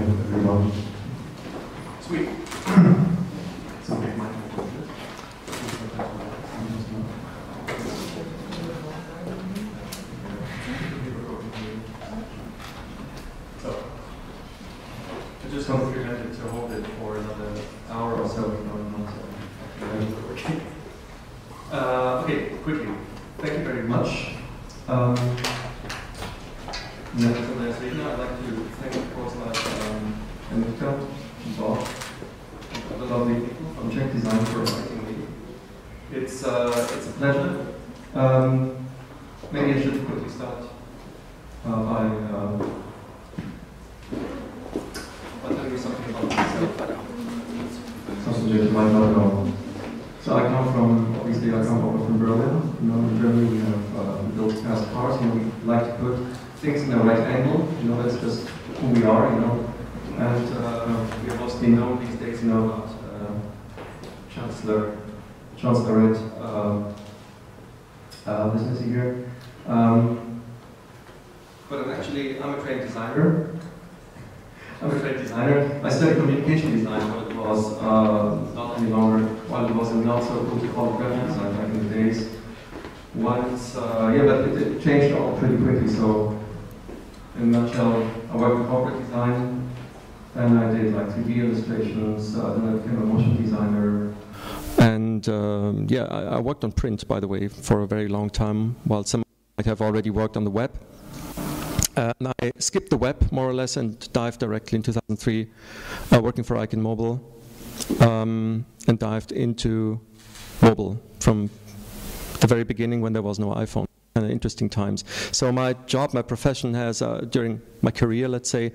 Thank you, everyone. Sweet. So, okay, my So, I just want to prevent it to hold it for another hour or so, you know, not so. Uh, okay, quickly. Thank you very much. Um, Nevertheless, I'd like to thank, of course, like, um, Anita, Bob, the lovely people from CZECHDESIGN for inviting me. It's, uh, it's a pleasure. Um, maybe I should quickly start uh, by, um, by telling you something about myself. Something that you might not know. So I come from, obviously I come over from Berlin. You know, in Germany we have uh, built fast cars, you know, we like to put things in the right angle, you know, that's just who we are, you know. And uh, we are mostly known these days, you know, about uh, Chancellor, Chancellorate uh, uh, business here. Um, but I'm actually, I'm a trained designer. I'm a trained designer. I studied communication design when it was uh, not any longer, while it was not so cool to call it graphic design back in the days. Once, uh, yeah, but it, it changed all pretty quickly. So, in a nutshell, I worked in corporate design, then I did like 3D illustrations, uh, then I became a motion designer. And um, yeah, I, I worked on print, by the way, for a very long time, while some might have already worked on the web. Uh, and I skipped the web more or less and dived directly in 2003, uh, working for Iconmobile, um, and dived into mobile from the very beginning when there was no iPhone. Of interesting times. So my job, my profession has, uh, during my career, let's say,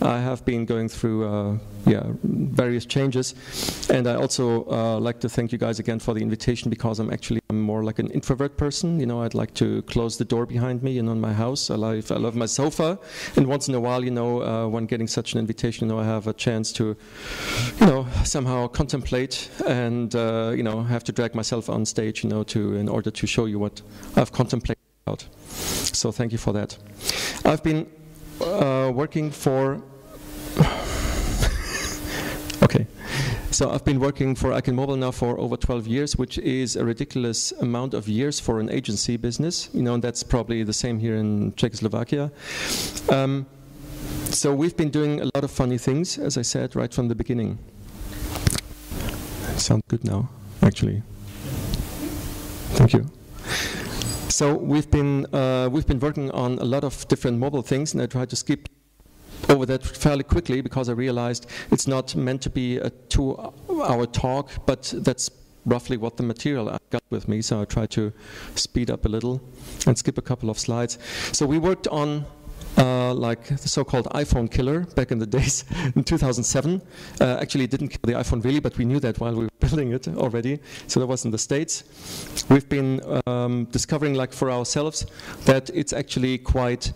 I have been going through, uh, yeah, various changes, and I also uh, like to thank you guys again for the invitation because I'm actually I'm more like an introvert person. You know, I'd like to close the door behind me. You know, in my house, I love I love my sofa, and once in a while, you know, uh, when getting such an invitation, you know, I have a chance to, you know, somehow contemplate and you know have to drag myself on stage, you know, to in order to show you what I've contemplated. So thank you for that. I've been uh, working for. okay. So I've been working for Iconmobile now for over 12 years, which is a ridiculous amount of years for an agency business. You know, and that's probably the same here in Czechoslovakia. Um, so we've been doing a lot of funny things, as I said, right from the beginning. Sound good now, actually. Thank you. So we've been uh, we've been working on a lot of different mobile things, and I tried to skip over that fairly quickly because I realized it's not meant to be a two-hour talk, but that's roughly what the material I got with me. So I tried to speed up a little and skip a couple of slides. So we worked on uh, like the so-called iPhone killer back in the days in 2007. Uh, actually, it didn't kill the iPhone really, but we knew that while we were building it already. So that was in the States. We've been um, discovering, like for ourselves, that it's actually quite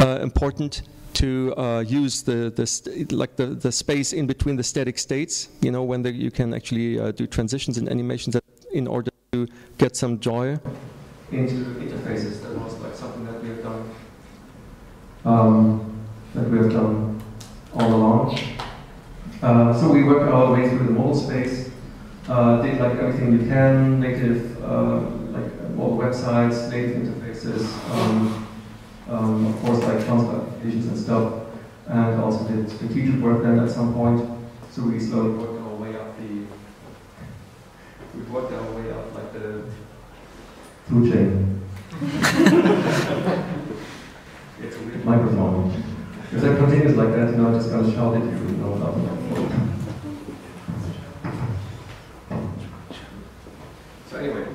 uh, important to uh, use the, the like the, the space in between the static states. You know, when the, you can actually uh, do transitions and animations in order to get some joy into interfaces. That was like something that we have done um, that we have done all along. Uh, so we work our way through the model space, uh, did like everything we can, native, uh, like all websites, native interfaces, um, um, of course like transport applications and stuff, and also did strategic work then at some point. So we slowly worked our way up the, we worked our way up like the food chain. It's a weird microphone. If that continues like that, you know, I'm just gonna shout at you, you know, So anyway.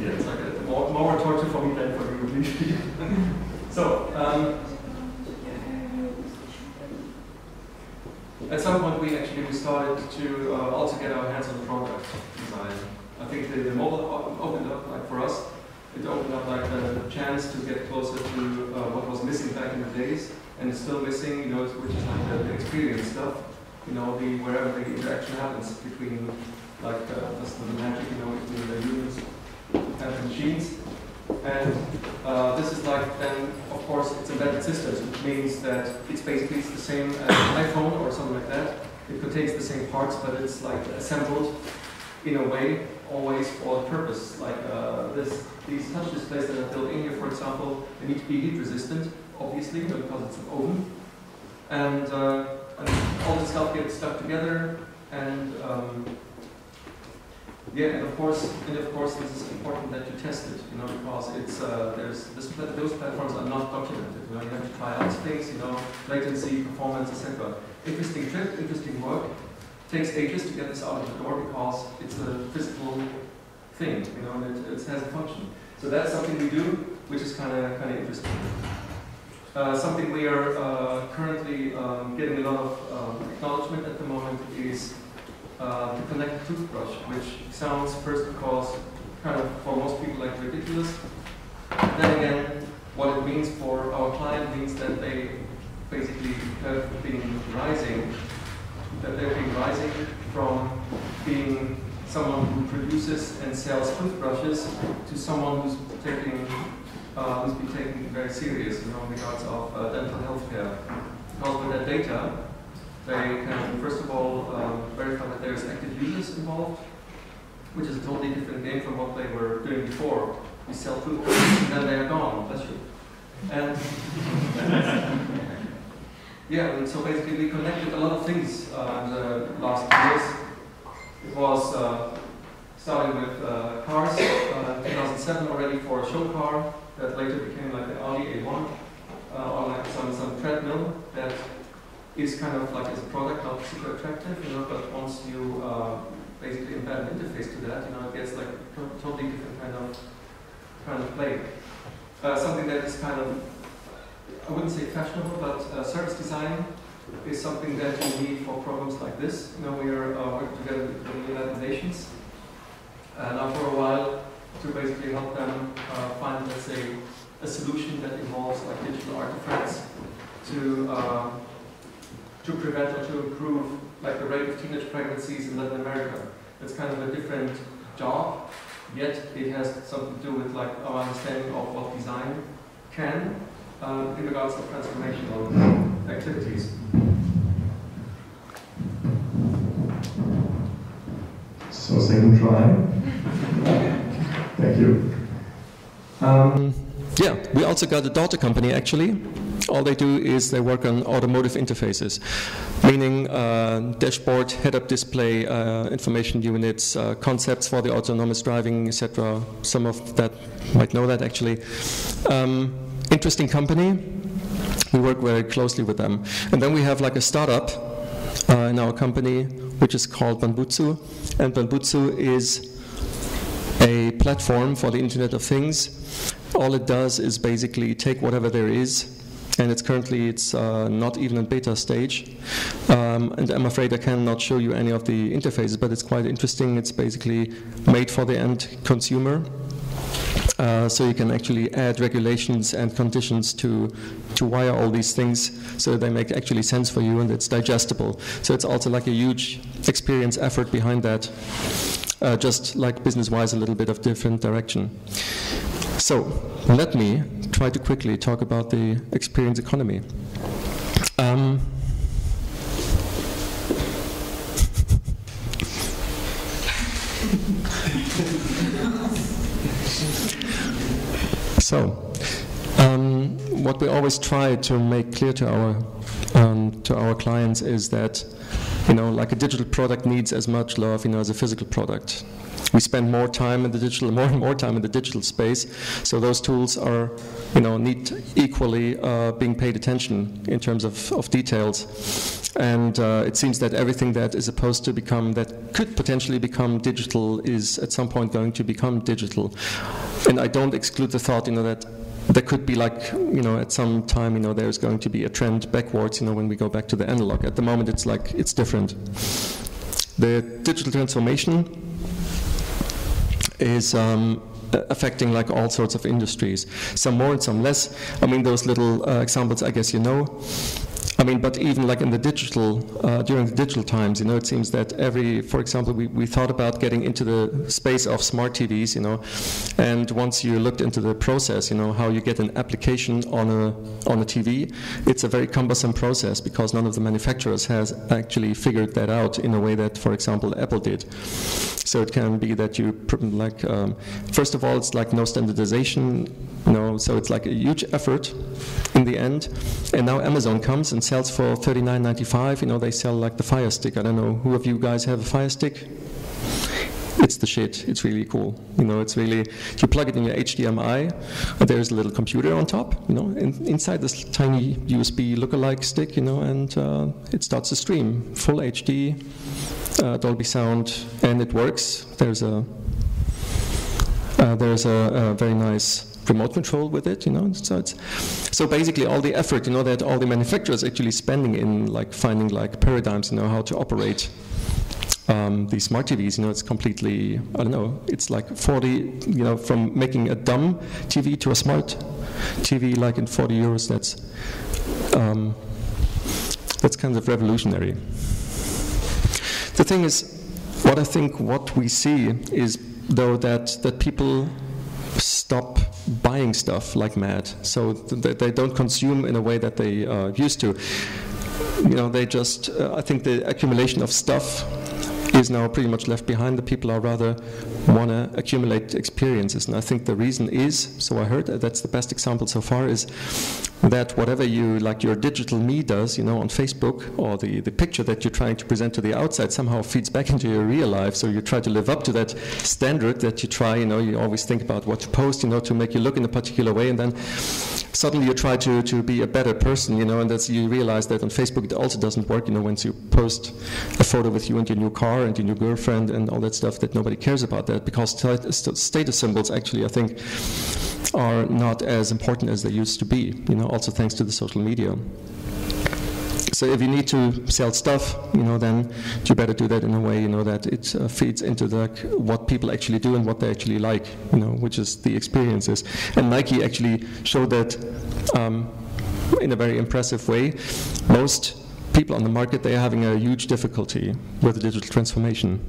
yeah, it's like a, more, more torture for me than for you, usually. so, um, at some point we actually we started to uh, also get our hands on the product design. I think the, the mobile opened up, like for us, it opened up like the, the chance to get closer to uh, what was missing back in the days, and it's still missing, you know, which is like the, the experience stuff, you know, the wherever the interaction happens between like uh, that's the magic, you know, between the humans and the machines. And uh, this is like then, of course, it's embedded systems, which means that it's basically it's the same as an iPhone or something like that. It contains the same parts, but it's like assembled in a way always for a purpose. Like uh, this, these touch displays that are built in here, for example, they need to be heat resistant, obviously, because it's an oven. And, uh, and all this stuff gets stuck together, and um, yeah, and of course, and of course, this is important that you test it, you know, because it's uh, there's this, those platforms are not documented. You know, you have to try out things, you know, latency, performance, etc. Interesting trip, interesting work. Takes ages to get this out of the door because it's a physical thing, you know, and it, it has a function. So that's something we do, which is kind of kind of interesting. Uh, something we are uh, currently um, getting a lot of um, acknowledgement at the moment is uh, the connected toothbrush, which sounds first of course kind of for most people like ridiculous. Then again, what it means for our client means that they basically have been rising, that they've been rising from being someone who produces and sells toothbrushes to someone who's taking uh, who's been taken very serious in regards of uh, dental health care. Because with that data, they can, first of all, um, verify that there's active users involved, which is a totally different game from what they were doing before. We sell toothbrushes and then they are gone, bless you. And yeah, and so basically we connected a lot of things uh, in the last years. It was uh, starting with uh, cars, uh, 2007 already for a show car that later became like the Audi A1, uh, or like some, some treadmill that is kind of like as a product not super attractive, you know, but once you uh, basically embed an interface to that, you know, it gets like a totally different kind of kind of play. Something that is kind of, I wouldn't say fashionable, but uh, service design is something that you need for problems like this. You know, we are uh, working together with the United Nations uh, now for a while to basically help them uh, find, let's say, a solution that involves like digital artifacts to uh, to prevent or to improve like the rate of teenage pregnancies in Latin America. It's kind of a different job, yet it has something to do with like our understanding of what design can um, in regards to transformational activities. So second try. Thank you. Um, yeah, we also got a daughter company actually. All they do is they work on automotive interfaces, meaning uh, dashboard, head-up display, uh, information units, uh, concepts for the autonomous driving, etc. Some of that might know that actually. Um, interesting company. We work very closely with them, and then we have like a startup uh, in our company which is called Banbutsu, and Banbutsu is a platform for the Internet of Things. All it does is basically take whatever there is and it's currently it's uh, not even in beta stage. Um, and I'm afraid I cannot show you any of the interfaces, but it's quite interesting. It's basically made for the end consumer. Uh, so you can actually add regulations and conditions to to wire all these things so they make actually sense for you and it's digestible. So it's also like a huge experience effort behind that uh, just like business-wise, a little bit of different direction. So let me try to quickly talk about the experience economy. Um, so, um, what we always try to make clear to our um, to our clients is that you know, like a digital product needs as much love, you know, as a physical product. We spend more time in the digital, more and more time in the digital space, so those tools are, you know, need equally uh, being paid attention in terms of, of details. And uh, it seems that everything that is supposed to become, that could potentially become digital, is at some point going to become digital. And I don't exclude the thought, you know, that there could be like, you know, at some time, you know, there's going to be a trend backwards, you know, when we go back to the analog. At the moment, it's like, it's different. The digital transformation is um, affecting like all sorts of industries, some more and some less. I mean, those little uh, examples, I guess you know. I mean, but even like in the digital, uh, during the digital times, you know, it seems that every, for example, we, we thought about getting into the space of smart TVs, you know, and once you looked into the process, you know, how you get an application on a on a TV, it's a very cumbersome process because none of the manufacturers has actually figured that out in a way that, for example, Apple did. So it can be that you like, um, first of all, it's like no standardization, you know, so it's like a huge effort in the end. And now Amazon comes and sells for $39.95. You know, they sell like the Fire Stick. I don't know who of you guys have a Fire Stick. It's the shit. It's really cool. You know, it's really you plug it in your HDMI. There's a little computer on top. You know, in, inside this tiny USB lookalike stick. You know, and uh, it starts to stream full HD uh, Dolby Sound, and it works. There's a uh, there's a, a, very nice remote control with it, you know. So it's so basically all the effort, you know, that all the manufacturers actually spending in like finding like paradigms, you know, how to operate um, these smart TVs, you know, it's completely, I don't know, it's like 40, you know, from making a dumb TV to a smart TV, like in 40 euros, that's, um, that's kind of revolutionary. The thing is, what I think what we see is though that that people stop buying stuff like mad, so th they don't consume in a way that they uh, used to. You know, they just. Uh, I think the accumulation of stuff is now pretty much left behind. The people are rather want to accumulate experiences, and I think the reason is. So I heard that that's the best example so far is that whatever you like your digital me does, you know, on Facebook or the, the picture that you're trying to present to the outside somehow feeds back into your real life. So you try to live up to that standard that you try, you know, you always think about what to post, you know, to make you look in a particular way and then suddenly you try to, to be a better person, you know, and that's you realize that on Facebook it also doesn't work, you know, once you post a photo with you and your new car and your new girlfriend and all that stuff that nobody cares about that because status symbols actually I think are not as important as they used to be, you know, also thanks to the social media. So if you need to sell stuff, you know, then you better do that in a way, you know, that it uh, feeds into the, what people actually do and what they actually like, you know, which is the experiences. And Nike actually showed that um, in a very impressive way. Most people on the market, they are having a huge difficulty with the digital transformation.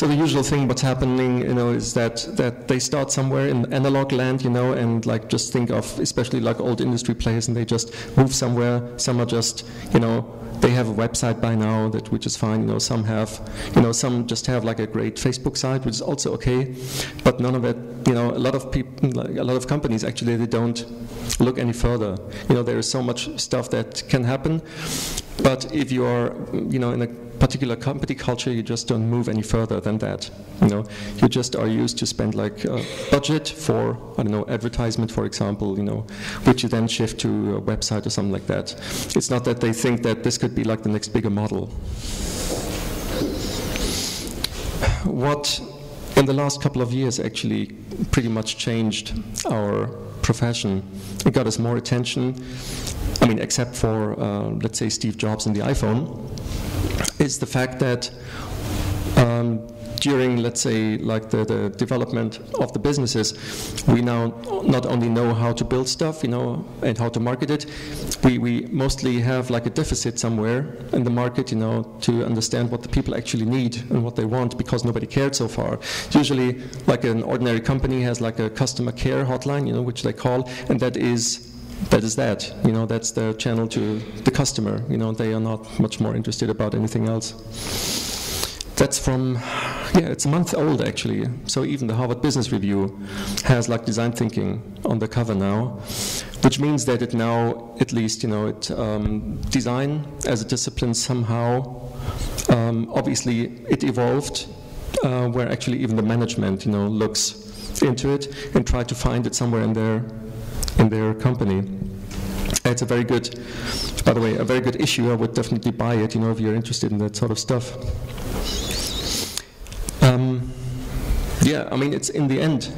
So the usual thing what's happening, you know, is that that they start somewhere in analog land, you know, and like just think of especially like old industry players, and they just move somewhere. Some are just, you know, they have a website by now that which is fine. You know, some have, you know, some just have like a great Facebook site, which is also okay, but none of it. You know, a lot of people, like a lot of companies actually they don't look any further. You know, there is so much stuff that can happen, but if you are, you know, in a particular company culture, you just don't move any further than that. You know, you just are used to spend like a budget for I don't know advertisement, for example. You know, which you then shift to a website or something like that. It's not that they think that this could be like the next bigger model. What in the last couple of years actually pretty much changed our profession. It got us more attention. I mean, except for, uh, let's say, Steve Jobs and the iPhone is the fact that um, during, let's say, like the, the development of the businesses, we now not only know how to build stuff, you know, and how to market it, we, we mostly have like a deficit somewhere in the market, you know, to understand what the people actually need and what they want because nobody cared so far. Usually, like an ordinary company has like a customer care hotline, you know, which they call, and that is that is that. You know, that's the channel to the customer. You know, they are not much more interested about anything else. That's from, yeah, it's a month old actually. So even the Harvard Business Review has like design thinking on the cover now, which means that it now, at least, you know, it um, design as a discipline somehow, um, obviously it evolved, uh, where actually even the management, you know, looks into it and try to find it somewhere in their in their company. It's a very good, by the way, a very good issue. I would definitely buy it, you know, if you're interested in that sort of stuff. Um, yeah, I mean, it's in the end,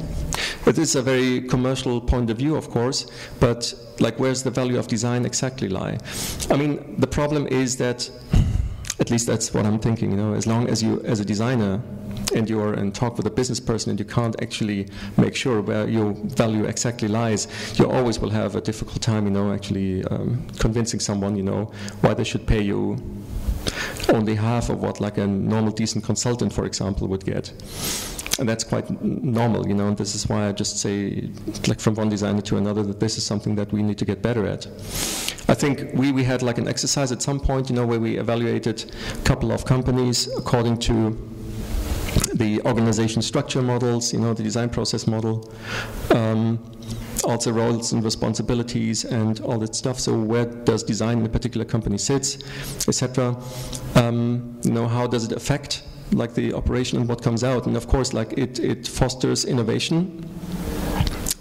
it is a very commercial point of view, of course, but like, where's the value of design exactly lie? I mean, the problem is that at least that's what I'm thinking. You know, as long as you, as a designer, and you're and talk with a business person and you can't actually make sure where your value exactly lies, you always will have a difficult time, you know, actually um, convincing someone, you know, why they should pay you only half of what like a normal decent consultant, for example, would get. And that's quite normal, you know, and this is why I just say, like from one designer to another, that this is something that we need to get better at. I think we, we had like an exercise at some point, you know, where we evaluated a couple of companies according to the organization structure models, you know, the design process model, um, also roles and responsibilities and all that stuff. So where does design in a particular company sits, etc. Um, you know, how does it affect like the operation and what comes out? And of course, like it, it fosters innovation.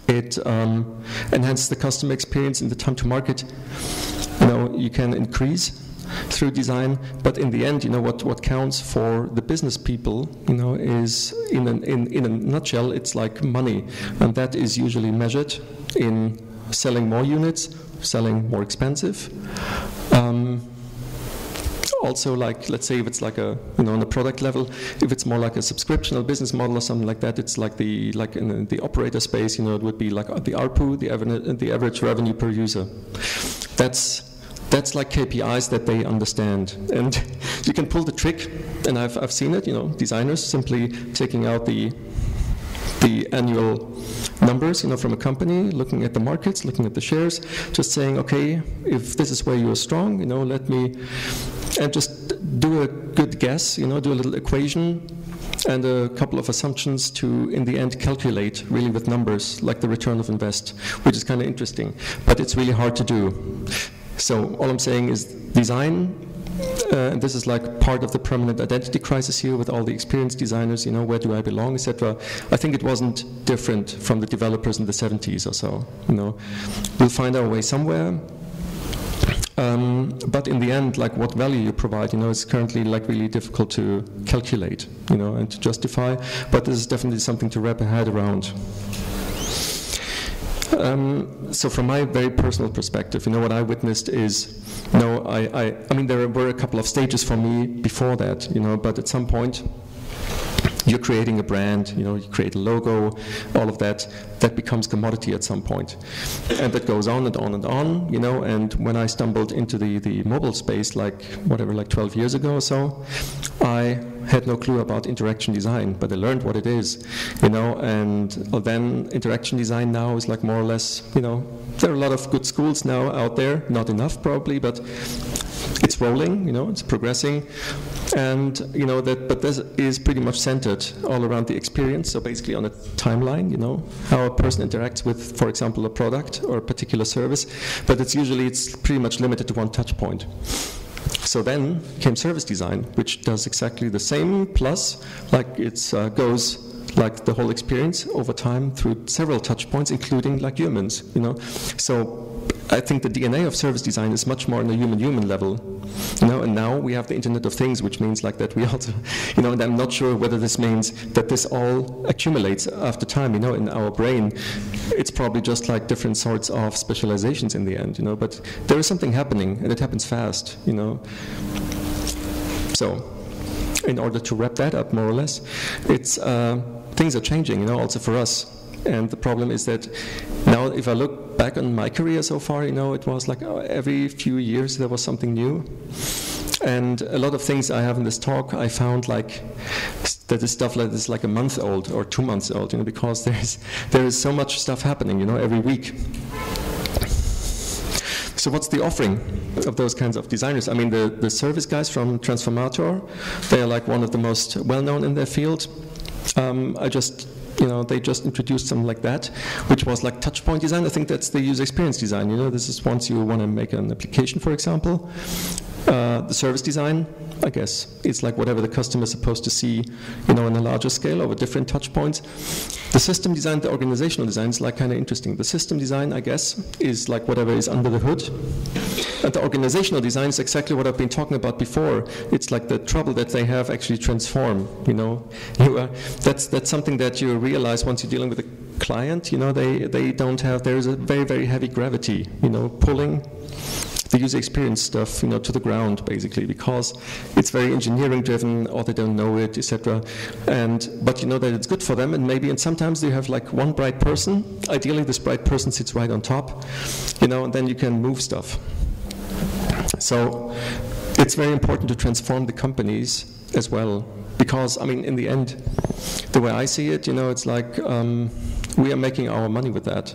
It um, enhances the customer experience and the time to market. You know, you can increase through design. But in the end, you know, what, what counts for the business people, you know, is in, an, in, in a nutshell, it's like money. And that is usually measured in selling more units, selling more expensive. Um, also like let's say if it's like a you know on a product level if it's more like a subscription business model or something like that it's like the like in the operator space you know it would be like the ARPU the the average revenue per user that's that's like KPIs that they understand. And you can pull the trick, and I've, I've seen it, you know, designers simply taking out the, the annual numbers, you know, from a company, looking at the markets, looking at the shares, just saying, okay, if this is where you're strong, you know, let me, and just do a good guess, you know, do a little equation and a couple of assumptions to, in the end, calculate really with numbers, like the return of invest, which is kind of interesting, but it's really hard to do. So all I'm saying is design, uh, and this is like part of the permanent identity crisis here with all the experienced designers, you know, where do I belong, etc. I think it wasn't different from the developers in the 70s or so, you know. We'll find our way somewhere. Um, but in the end, like what value you provide, you know, is currently like really difficult to calculate, you know, and to justify. But this is definitely something to wrap a head around. Um, so from my very personal perspective, you know, what I witnessed is, you know, I, I, I mean, there were a couple of stages for me before that, you know, but at some point, you're creating a brand, you know, you create a logo, all of that, that becomes commodity at some point. And that goes on and on and on, you know, and when I stumbled into the, the mobile space, like, whatever, like 12 years ago or so, I had no clue about interaction design, but I learned what it is, you know, and then interaction design now is like more or less, you know, there are a lot of good schools now out there, not enough probably, but it's rolling, you know, it's progressing, and you know that. But this is pretty much centered all around the experience. So basically, on a timeline, you know, how a person interacts with, for example, a product or a particular service. But it's usually it's pretty much limited to one touch point. So then came service design, which does exactly the same, plus like it uh, goes like the whole experience over time through several touch points, including like humans, you know. So I think the DNA of service design is much more on the human-human level, you know. And now we have the Internet of Things, which means like that we also, you know. And I'm not sure whether this means that this all accumulates after time, you know, in our brain. It's probably just like different sorts of specializations in the end, you know. But there is something happening, and it happens fast, you know. So, in order to wrap that up, more or less, it's uh, things are changing, you know, also for us. And the problem is that now, if I look back on my career so far, you know, it was like oh, every few years there was something new. And a lot of things I have in this talk, I found like that this stuff like this like a month old or two months old, you know, because there's there is so much stuff happening, you know, every week. So what's the offering of those kinds of designers? I mean, the, the service guys from Transformator, they are like one of the most well-known in their field. Um, I just you know, they just introduced something like that, which was like touch point design. I think that's the user experience design. You know, this is once you want to make an application, for example. Uh, the service design, I guess, it's like whatever the customer is supposed to see, you know, on a larger scale over different touch points. The system design, the organizational design is like kind of interesting. The system design, I guess, is like whatever is under the hood. And the organizational design is exactly what I've been talking about before. It's like the trouble that they have actually transform, you know. You are, that's, that's something that you realize once you're dealing with a client, you know, they, they don't have, there is a very, very heavy gravity, you know, pulling the user experience stuff, you know, to the ground basically, because it's very engineering driven, or they don't know it, etc. And but you know that it's good for them, and maybe and sometimes you have like one bright person. Ideally, this bright person sits right on top, you know, and then you can move stuff. So it's very important to transform the companies as well, because I mean, in the end, the way I see it, you know, it's like um, we are making our money with that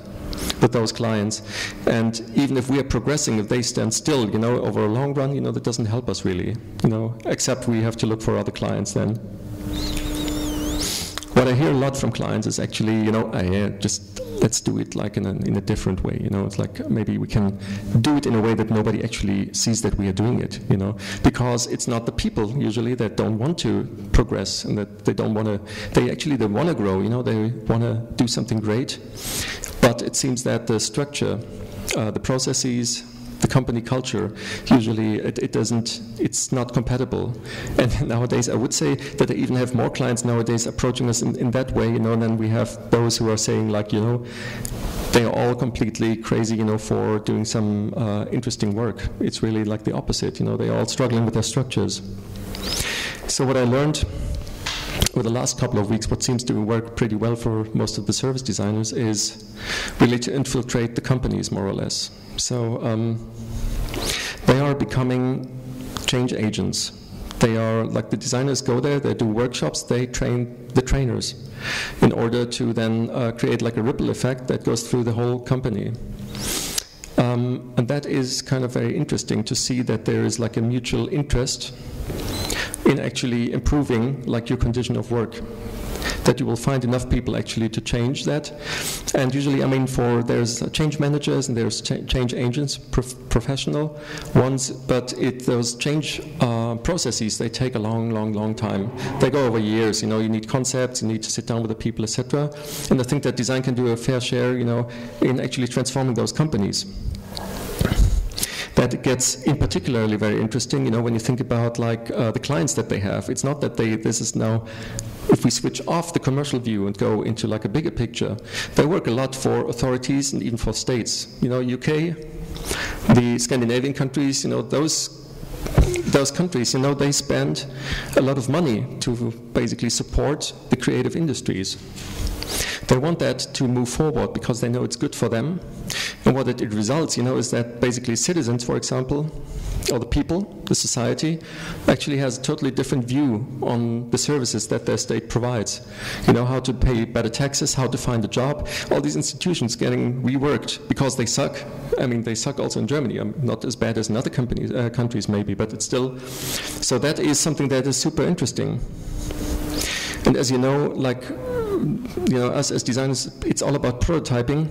with those clients. And even if we are progressing, if they stand still, you know, over a long run, you know, that doesn't help us really, you know, except we have to look for other clients then. What I hear a lot from clients is actually, you know, I, uh, just let's do it like in a, in a different way, you know, it's like maybe we can do it in a way that nobody actually sees that we are doing it, you know, because it's not the people usually that don't want to progress and that they don't want to, they actually, they want to grow, you know, they want to do something great. But it seems that the structure, uh, the processes, the company culture, usually it, it, doesn't, it's not compatible. And nowadays, I would say that I even have more clients nowadays approaching us in, in that way, you know, and then we have those who are saying like, you know, they are all completely crazy, you know, for doing some uh, interesting work. It's really like the opposite, you know, they're all struggling with their structures. So what I learned over the last couple of weeks, what seems to work pretty well for most of the service designers is really to infiltrate the companies more or less. So um, they are becoming change agents. They are like the designers go there, they do workshops, they train the trainers in order to then uh, create like a ripple effect that goes through the whole company. Um, and that is kind of very interesting to see that there is like a mutual interest in actually improving like your condition of work that you will find enough people actually to change that. And usually, I mean, for there's change managers and there's cha change agents, prof professional ones, but it, those change uh, processes they take a long, long, long time. They go over years. You know, you need concepts, you need to sit down with the people, etc. And I think that design can do a fair share, you know, in actually transforming those companies that gets in particularly very interesting, you know, when you think about like uh, the clients that they have. It's not that they, this is now, if we switch off the commercial view and go into like a bigger picture, they work a lot for authorities and even for states. You know, UK, the Scandinavian countries, you know, those those countries, you know, they spend a lot of money to basically support the creative industries. They want that to move forward because they know it's good for them. And what it, results, you know, is that basically citizens, for example, or the people, the society, actually has a totally different view on the services that their state provides. You know, how to pay better taxes, how to find a job. All these institutions getting reworked because they suck. I mean, they suck also in Germany. I'm not as bad as in other companies, uh, countries, maybe, but it's still. So that is something that is super interesting. And as you know, like you know, us as designers, it's all about prototyping.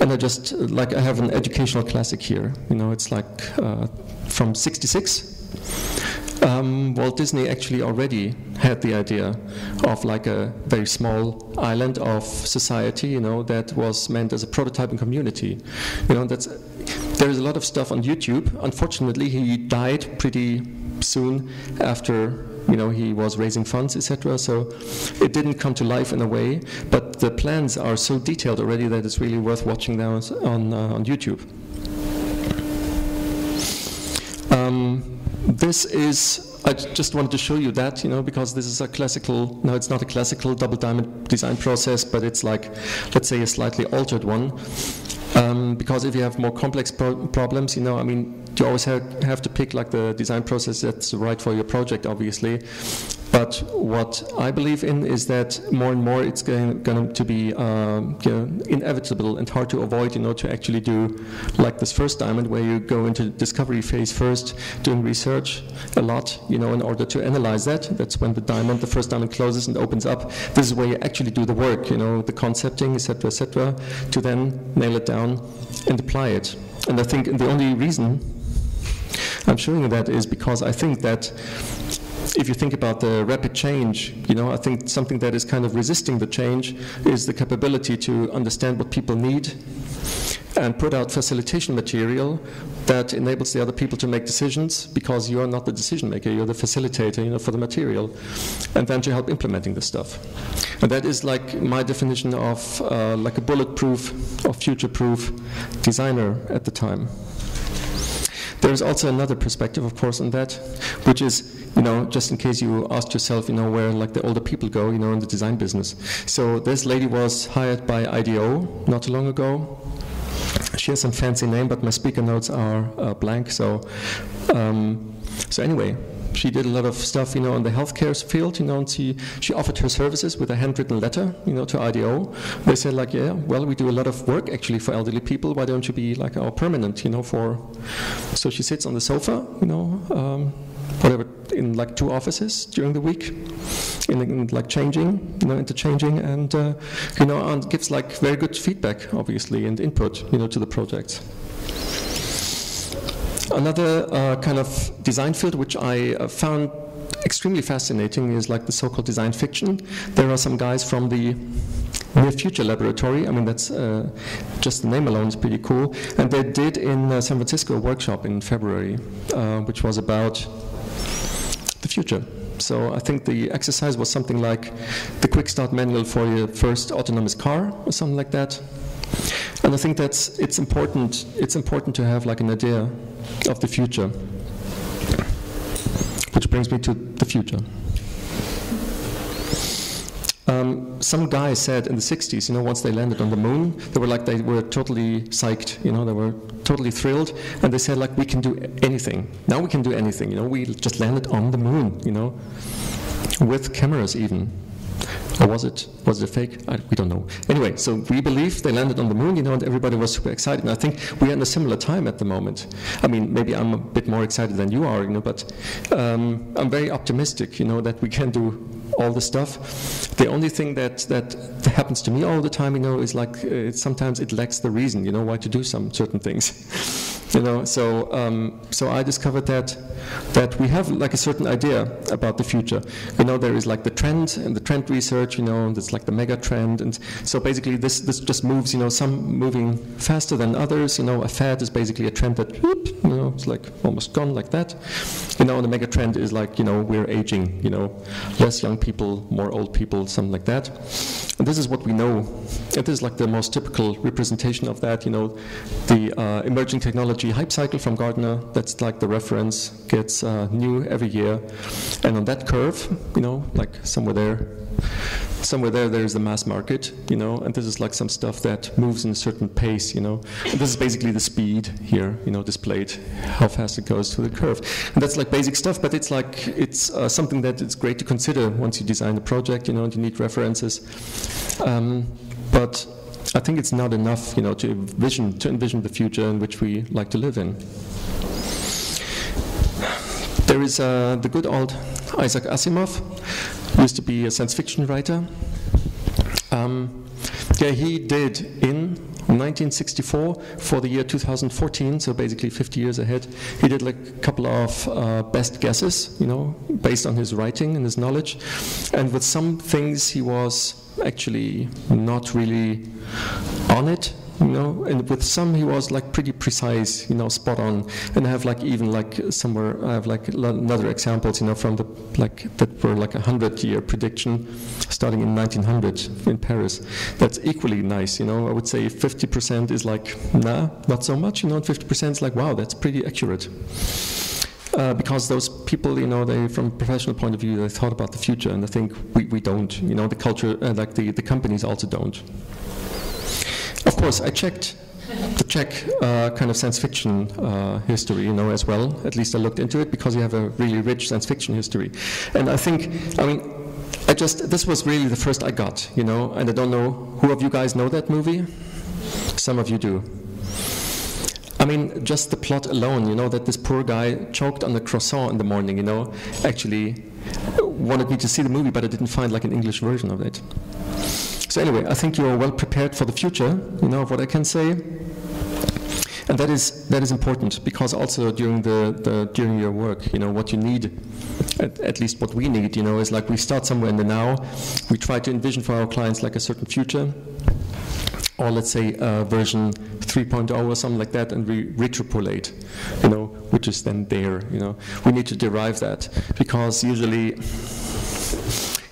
And I just, like, I have an educational classic here. You know, it's like uh, from 66. Um, Walt Disney actually already had the idea of like a very small island of society, you know, that was meant as a prototyping community. You know, that's there is a lot of stuff on YouTube. Unfortunately, he died pretty soon after you know, he was raising funds, etc. So it didn't come to life in a way, but the plans are so detailed already that it's really worth watching now on, uh, on YouTube. Um, this is I just wanted to show you that, you know, because this is a classical, no, it's not a classical double diamond design process, but it's like, let's say, a slightly altered one. Um, because if you have more complex pro problems, you know, I mean, you always have, have to pick like the design process that's right for your project, obviously. But what I believe in is that more and more it's going, going to be um, you know, inevitable and hard to avoid, you know, to actually do like this first diamond where you go into discovery phase first, doing research a lot, you know, in order to analyze that. That's when the diamond, the first diamond closes and opens up. This is where you actually do the work, you know, the concepting, etc., etc., to then nail it down and apply it. And I think the only reason I'm showing you that is because I think that if you think about the rapid change, you know, I think something that is kind of resisting the change is the capability to understand what people need and put out facilitation material that enables the other people to make decisions because you are not the decision maker, you're the facilitator you know, for the material, and then to help implementing the stuff. And that is like my definition of uh, like a bulletproof or future-proof designer at the time. There's also another perspective, of course, on that, which is, you know, just in case you ask yourself, you know, where like the older people go, you know, in the design business. So this lady was hired by IDEO not too long ago. She has some fancy name, but my speaker notes are uh, blank. So, um, so anyway, she did a lot of stuff, you know, in the healthcare field, you know, and she, she offered her services with a handwritten letter, you know, to IDEO. They said like, yeah, well, we do a lot of work actually for elderly people. Why don't you be like our permanent, you know, for, so she sits on the sofa, you know, um, whatever, in like two offices during the week, in, in like changing, you know, interchanging, and, uh, you know, and gives like very good feedback, obviously, and input, you know, to the projects. Another uh, kind of design field which I uh, found extremely fascinating is like the so-called design fiction. There are some guys from the Near Future Laboratory. I mean, that's uh, just the name alone is pretty cool. And they did in uh, San Francisco a workshop in February, uh, which was about the future. So I think the exercise was something like the quick start manual for your first autonomous car or something like that. And I think that's it's important. It's important to have like an idea of the future, which brings me to the future. Um, some guy said in the 60s, you know, once they landed on the moon, they were like they were totally psyched, you know, they were totally thrilled, and they said like we can do anything. Now we can do anything, you know, we just landed on the moon, you know, with cameras even. Or was it was it a fake? I, we don't know. Anyway, so we believe they landed on the moon, you know, and everybody was super excited. And I think we're in a similar time at the moment. I mean, maybe I'm a bit more excited than you are, you know, but um, I'm very optimistic, you know, that we can do all the stuff. The only thing that, that happens to me all the time, you know, is like uh, sometimes it lacks the reason, you know, why to do some certain things. you know, so um, so I discovered that that we have like a certain idea about the future. You know, there is like the trend and the trend research. You know, it's like the mega trend, and so basically this this just moves. You know, some moving faster than others. You know, a fad is basically a trend that whoop, you know it's like almost gone like that. You know, and the mega trend is like you know we're aging. You know, less young people, more old people, something like that. And this is what we know. It is like the most typical representation of that. You know, the uh, emerging technology hype cycle from Gartner. That's like the reference gets uh, new every year, and on that curve, you know, like somewhere there, somewhere there, there is the mass market, you know, and this is like some stuff that moves in a certain pace, you know. And this is basically the speed here, you know, displayed, how fast it goes through the curve. And that's like basic stuff, but it's like, it's uh, something that it's great to consider once you design the project, you know, and you need references. Um, but I think it's not enough, you know, to envision, to envision the future in which we like to live in. There is uh, the good old Isaac Asimov, who used to be a science fiction writer. Um, yeah, he did in 1964 for the year 2014, so basically 50 years ahead. He did like a couple of uh, best guesses, you know, based on his writing and his knowledge. And with some things, he was actually not really on it you know and with some he was like pretty precise you know spot on and i have like even like somewhere i have like another examples you know from the like that were like a hundred year prediction starting in 1900 in paris that's equally nice you know i would say 50% is like nah not so much you know 50% is like wow that's pretty accurate uh, because those people, you know, they from a professional point of view, they thought about the future, and I think we, we don't. You know, the culture, uh, like the, the companies also don't. Of course, I checked the Czech uh, kind of science fiction uh, history, you know, as well. At least I looked into it because you have a really rich science fiction history, and I think, I mean. I just this was really the first I got, you know, and I don't know who of you guys know that movie. Some of you do. I mean, just the plot alone, you know, that this poor guy choked on the croissant in the morning, you know, actually wanted me to see the movie, but I didn't find like an English version of it. So anyway, I think you are well prepared for the future, you know, what I can say. And that is that is important because also during the, the during your work, you know, what you need, at, at least what we need, you know, is like we start somewhere in the now. We try to envision for our clients like a certain future, or let's say uh, version 3.0 or something like that, and we retropolate, you know, which is then there. You know, we need to derive that because usually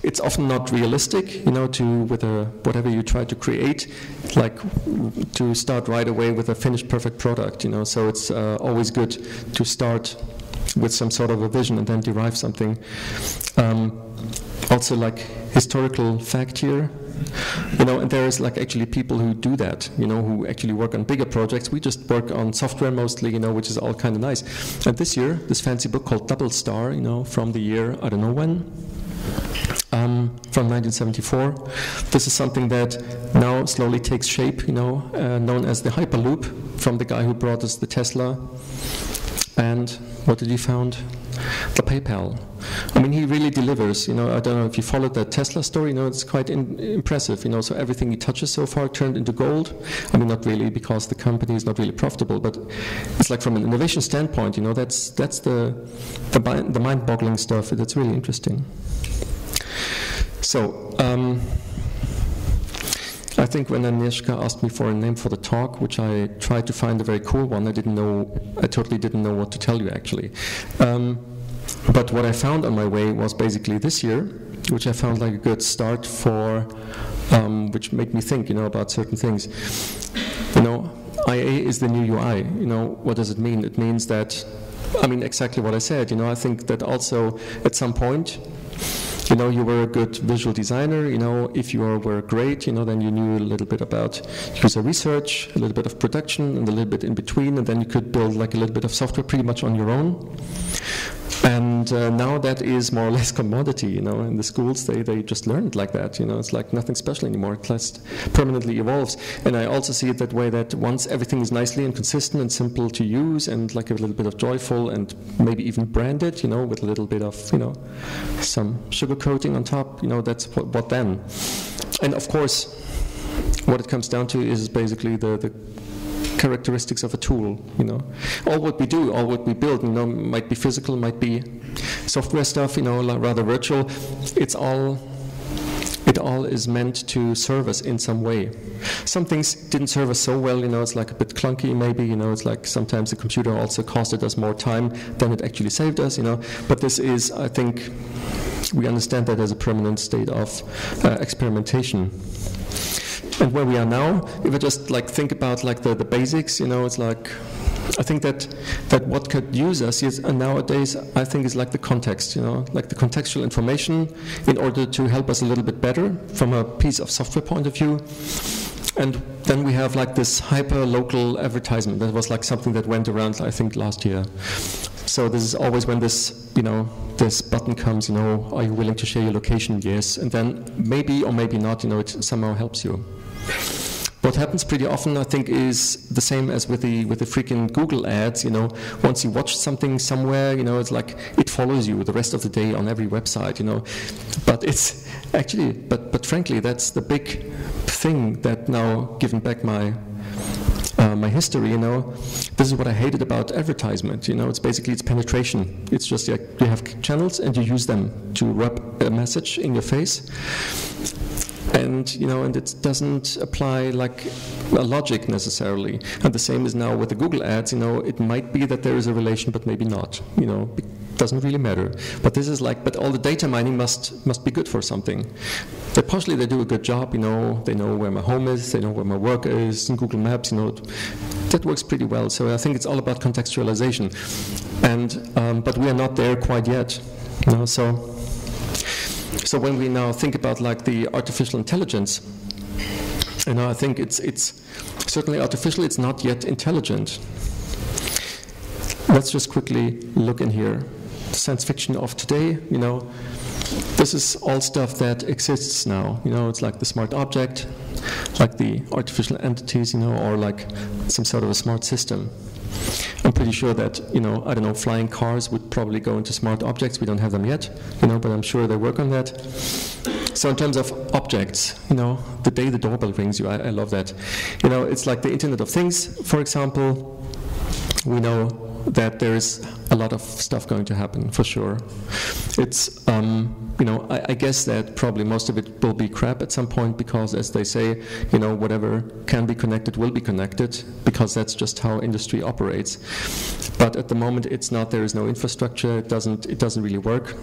it's often not realistic, you know, to with a whatever you try to create, like to start right away with a finished perfect product, you know. So it's uh, always good to start with some sort of a vision and then derive something. Um, also, like historical fact here, you know, and there is like actually people who do that, you know, who actually work on bigger projects. We just work on software mostly, you know, which is all kind of nice. And this year, this fancy book called Double Star, you know, from the year I don't know when, um, from 1974. This is something that now slowly takes shape, you know, uh, known as the Hyperloop, from the guy who brought us the Tesla. And what did he found? The PayPal. I mean, he really delivers. You know, I don't know if you followed that Tesla story. You know, it's quite in, impressive. You know, so everything he touches so far turned into gold. I mean, not really because the company is not really profitable, but it's like from an innovation standpoint. You know, that's that's the the, the mind-boggling stuff. That's really interesting. So. Um, I think when Agnieszka asked me for a name for the talk, which I tried to find a very cool one, I didn't know, I totally didn't know what to tell you actually. Um, but what I found on my way was basically this year, which I found like a good start for, um, which made me think, you know, about certain things. You know, IA is the new UI. You know, what does it mean? It means that, I mean, exactly what I said. You know, I think that also at some point you know, you were a good visual designer, you know, if you were great, you know, then you knew a little bit about user research, a little bit of production, and a little bit in between, and then you could build like a little bit of software pretty much on your own. And uh, now that is more or less commodity, you know. In the schools, they, they just learn it like that, you know. It's like nothing special anymore. It just permanently evolves. And I also see it that way that once everything is nicely and consistent and simple to use and like a little bit of joyful and maybe even branded, you know, with a little bit of, you know, some sugar coating on top, you know, that's what, what then. And of course, what it comes down to is basically the, the characteristics of a tool. You know, all what we do, all what we build, you know, might be physical, might be software stuff, you know, rather virtual. It's all. It all is meant to serve us in some way. Some things didn't serve us so well, you know, it's like a bit clunky maybe, you know, it's like sometimes the computer also costed us more time than it actually saved us, you know. But this is, I think, we understand that as a permanent state of uh, experimentation and where we are now, if I just like think about like the, the basics, you know, it's like I think that that what could use us is uh, nowadays I think is like the context, you know, like the contextual information in order to help us a little bit better from a piece of software point of view. And then we have like this hyper local advertisement that was like something that went around I think last year. So this is always when this, you know, this button comes, you know, are you willing to share your location? Yes. And then maybe or maybe not, you know, it somehow helps you. What happens pretty often, I think, is the same as with the with the freaking Google ads. You know, once you watch something somewhere, you know, it's like it follows you the rest of the day on every website. You know, but it's actually, but but frankly, that's the big thing that now, given back my uh, my history, you know, this is what I hated about advertisement. You know, it's basically it's penetration. It's just like you have channels and you use them to rub a message in your face and you know, and it doesn't apply like a logic necessarily. And the same is now with the Google ads. You know, it might be that there is a relation, but maybe not. You know, doesn't really matter. But this is like, but all the data mining must must be good for something. Partially they do a good job. You know, they know where my home is, they know where my work is in Google Maps. You know, that works pretty well. So I think it's all about contextualization. And um, but we are not there quite yet. You know, so. So when we now think about like the artificial intelligence, you know, I think it's it's certainly artificial. It's not yet intelligent. Let's just quickly look in here. Science fiction of today, you know, this is all stuff that exists now. You know, it's like the smart object, like the artificial entities, you know, or like some sort of a smart system. I'm pretty sure that, you know, I don't know, flying cars would probably go into smart objects. We don't have them yet, you know, but I'm sure they work on that. So in terms of objects, you know, the day the doorbell rings you, I, I love that. You know, it's like the Internet of Things, for example. We know that there is a lot of stuff going to happen for sure. It's, um, you know, I, I, guess that probably most of it will be crap at some point because, as they say, you know, whatever can be connected will be connected because that's just how industry operates. But at the moment, it's not. There is no infrastructure. It doesn't. It doesn't really work.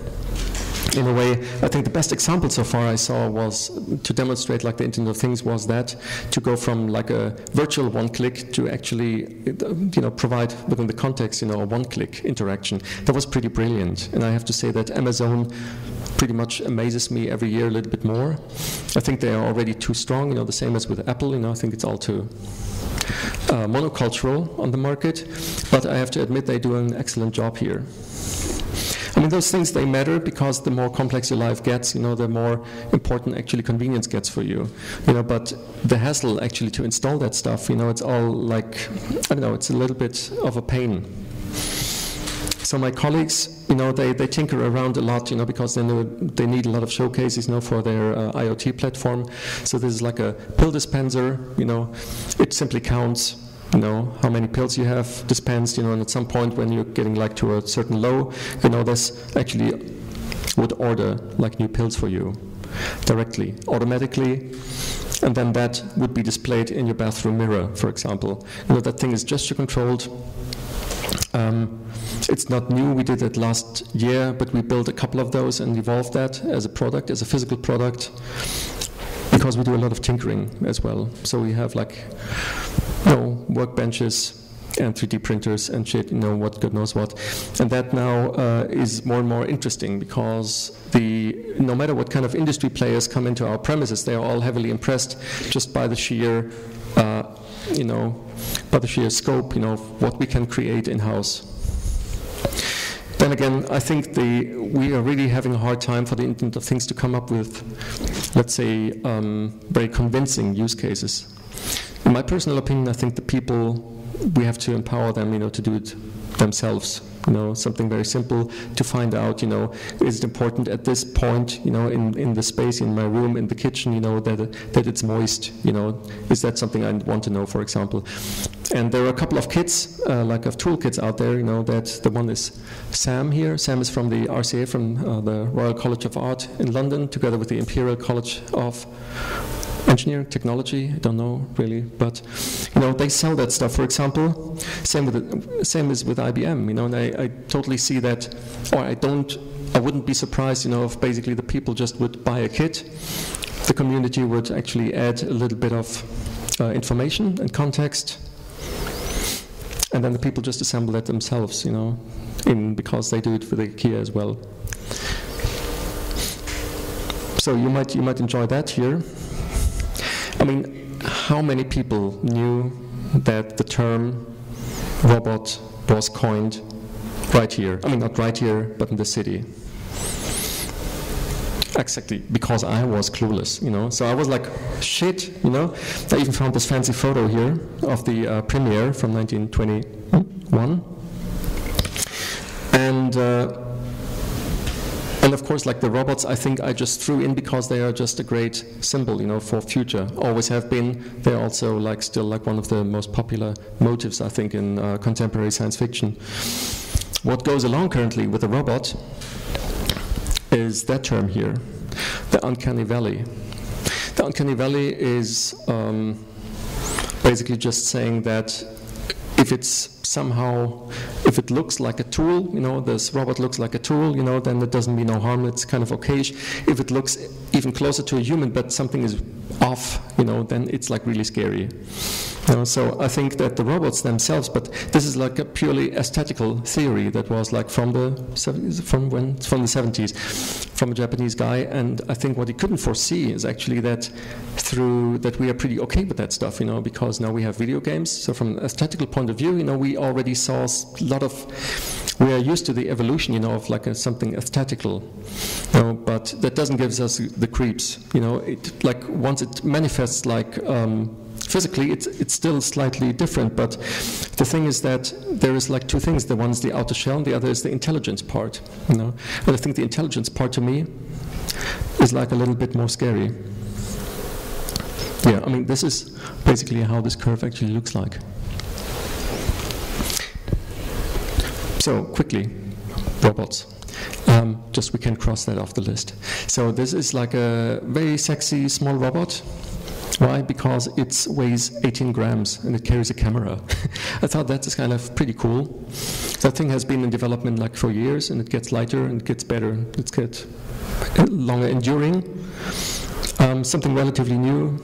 In a way, I think the best example so far I saw was to demonstrate like the Internet of Things was that to go from like a virtual one-click to actually, you know, provide within the context, you know, a one-click interaction. That was pretty brilliant, and I have to say that Amazon pretty much amazes me every year a little bit more. I think they are already too strong, you know, the same as with Apple. You know, I think it's all too uh, monocultural on the market, but I have to admit they do an excellent job here. I mean, those things, they matter because the more complex your life gets, you know, the more important actually convenience gets for you. You know, but the hassle actually to install that stuff, you know, it's all like, I don't know, it's a little bit of a pain. So my colleagues, you know, they, they tinker around a lot, you know, because they know they need a lot of showcases, you know, for their uh, IoT platform. So this is like a pill dispenser, you know, it simply counts you know how many pills you have dispensed you know and at some point when you're getting like to a certain low you know this actually would order like new pills for you directly automatically and then that would be displayed in your bathroom mirror for example. You know that thing is gesture controlled. Um, it's not new. We did it last year but we built a couple of those and evolved that as a product as a physical product because we do a lot of tinkering as well. So we have like you know, workbenches and 3D printers and shit, you know, what God knows what. And that now uh, is more and more interesting because the no matter what kind of industry players come into our premises, they are all heavily impressed just by the sheer, uh, you know, by the sheer scope, you know, of what we can create in-house. Then again, I think the, we are really having a hard time for the Internet of Things to come up with, let's say, um, very convincing use cases. In my personal opinion, I think the people we have to empower them, you know, to do it themselves. You know, something very simple to find out. You know, is it important at this point? You know, in, in the space in my room, in the kitchen. You know, that that it's moist. You know, is that something I want to know, for example? And there are a couple of kits, uh, like of toolkits out there. You know, that the one is Sam here. Sam is from the RCA, from uh, the Royal College of Art in London, together with the Imperial College of engineering technology i don't know really but you know they sell that stuff. For example same with same as with ibm you know and I, I totally see that or i don't i wouldn't be surprised you know if basically the people just would buy a kit. The community would actually add a little bit of uh, information and context and then the people just assemble that themselves you know in because they do it for the IKEA as well. So you might you might enjoy that here I mean, how many people knew that the term robot was coined right here? I mean, not right here, but in the city. Exactly, because I was clueless, you know. So I was like, shit, you know. I even found this fancy photo here of the uh, premiere from 1921. And uh, and of course, like the robots, I think I just threw in because they are just a great symbol, you know, for future. Always have been. They're also like still like one of the most popular motives, I think, in uh, contemporary science fiction. What goes along currently with the robot is that term here, the uncanny valley. The uncanny valley is um, basically just saying that if it's somehow, if it looks like a tool, you know, this robot looks like a tool, you know, then it doesn't mean no harm, it's kind of okay. If it looks even closer to a human, but something is off, you know, then it's like really scary. You know, so I think that the robots themselves, but this is like a purely aesthetical theory that was like from the from when from the 70s, from a Japanese guy, and I think what he couldn't foresee is actually that through that we are pretty okay with that stuff, you know, because now we have video games. So from an aesthetical point of view, you know, we already saw a lot of we are used to the evolution, you know, of like a, something aesthetical, you know, but that doesn't give us the creeps, you know. It like once it manifests like um, physically it's, it's still slightly different but the thing is that there is like two things. The one is the outer shell and the other is the intelligence part you know. And i think the intelligence part to me is like a little bit more scary. Yeah i mean this is basically how this curve actually looks like so quickly robots um, just we can cross that off the list so this is like a very sexy small robot why? Because it weighs 18 grams and it carries a camera. I thought that is kind of pretty cool. That thing has been in development like for years, and it gets lighter and it gets better. It gets longer enduring. Um, something relatively new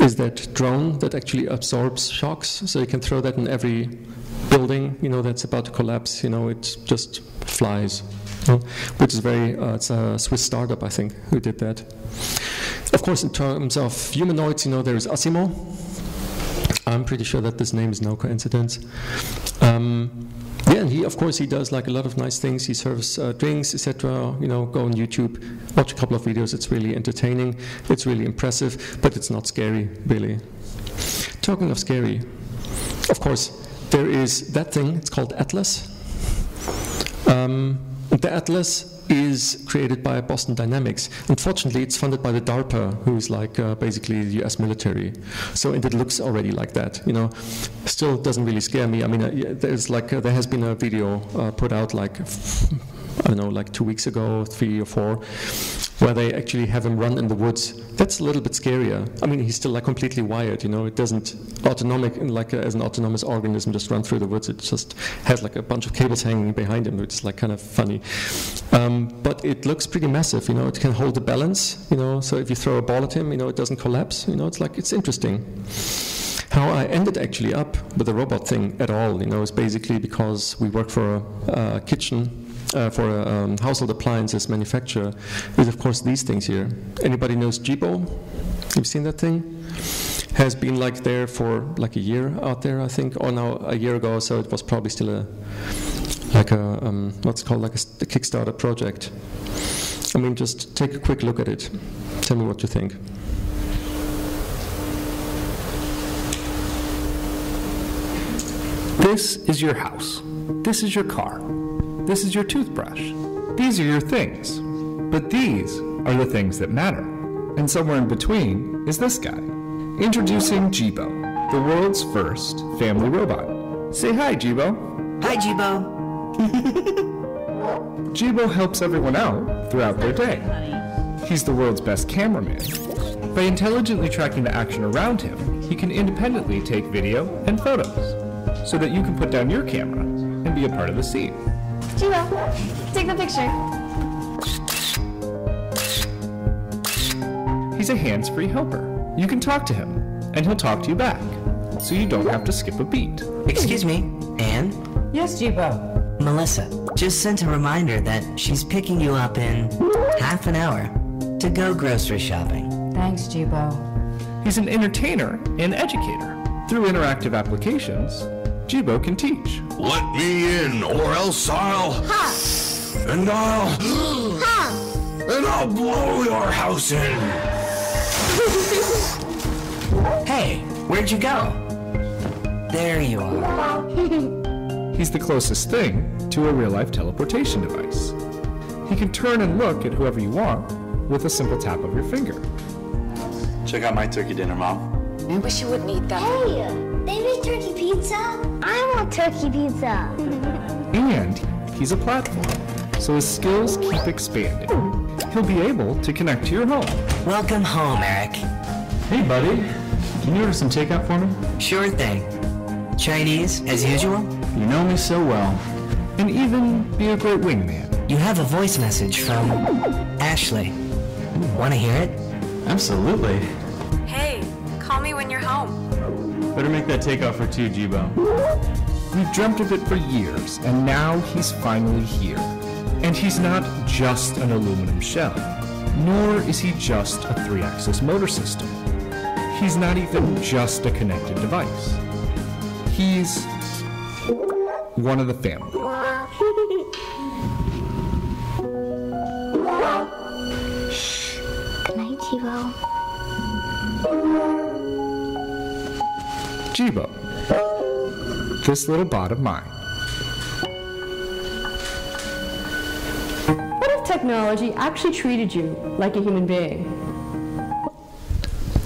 is that drone that actually absorbs shocks, so you can throw that in every building, you know, that's about to collapse. You know, it just flies, you know, which is very. Uh, it's a Swiss startup, I think, who did that. Of course, in terms of humanoids, you know, there is Asimo. I'm pretty sure that this name is no coincidence. Um, yeah, and he, of course, he does like a lot of nice things. He serves uh, drinks, etc. You know, go on YouTube, watch a couple of videos. It's really entertaining. It's really impressive, but it's not scary, really. Talking of scary, of course, there is that thing. It's called Atlas. Um, the Atlas is created by Boston Dynamics. Unfortunately, it's funded by the DARPA, who is like uh, basically the U.S. military. So it looks already like that. You know, still doesn't really scare me. I mean, uh, there's like uh, there has been a video uh, put out like I don't know, like two weeks ago, three or four, where they actually have him run in the woods. That's a little bit scarier. I mean, he's still like completely wired, you know. It doesn't autonomic like a, as an autonomous organism just run through the woods. It just has like a bunch of cables hanging behind him, which is like kind of funny. Um, but it looks pretty massive, you know. It can hold the balance, you know. So if you throw a ball at him, you know, it doesn't collapse. You know, it's like it's interesting. How I ended actually up with the robot thing at all, you know, is basically because we work for a, a kitchen uh, for a um, household appliances manufacturer is of course these things here. Anybody knows Jibo? You've seen that thing? Has been like there for like a year out there, I think, or now a year ago, so it was probably still a like a um, what's called like a, a Kickstarter project. I mean, just take a quick look at it. Tell me what you think. This is your house. This is your car. This is your toothbrush. These are your things. But these are the things that matter. And somewhere in between is this guy. Introducing Jibo, the world's first family robot. Say hi, Jibo. Hi, Jibo. Jibo helps everyone out throughout their day. He's the world's best cameraman. By intelligently tracking the action around him, he can independently take video and photos so that you can put down your camera and be a part of the scene. Jibo, take the picture. He's a hands-free helper. You can talk to him, and he'll talk to you back, so you don't have to skip a beat. Excuse me, Anne? Yes, Jibo. Melissa just sent a reminder that she's picking you up in half an hour to go grocery shopping. Thanks, Jibo. He's an entertainer and educator. Through interactive applications, Jibo can teach. Let me in, or else I'll. And I'll. And I'll blow your house in. Hey, where'd you go? There you are. He's the closest thing to a real-life teleportation device. He can turn and look at whoever you want with a simple tap of your finger. Check out my turkey dinner, Mom. I wish you wouldn't eat that. Hey, they make turkey pizza? I want turkey pizza. And he's a platform, so his skills keep expanding. He'll be able to connect to your home. Welcome home, Eric. Hey, buddy. Can you order some takeout for me? Sure thing. Chinese, as usual? You know me so well. And even be a great wingman. You have a voice message from Ashley. Want to hear it? Absolutely. Hey, call me when you're home. Better make that takeoff for two, Jibo. We've dreamt of it for years, and now he's finally here. And he's not just an aluminum shell, nor is he just a three-axis motor system. He's not even just a connected device. He's one of the family. Jibo, this little bot of mine. What if technology actually treated you like a human being?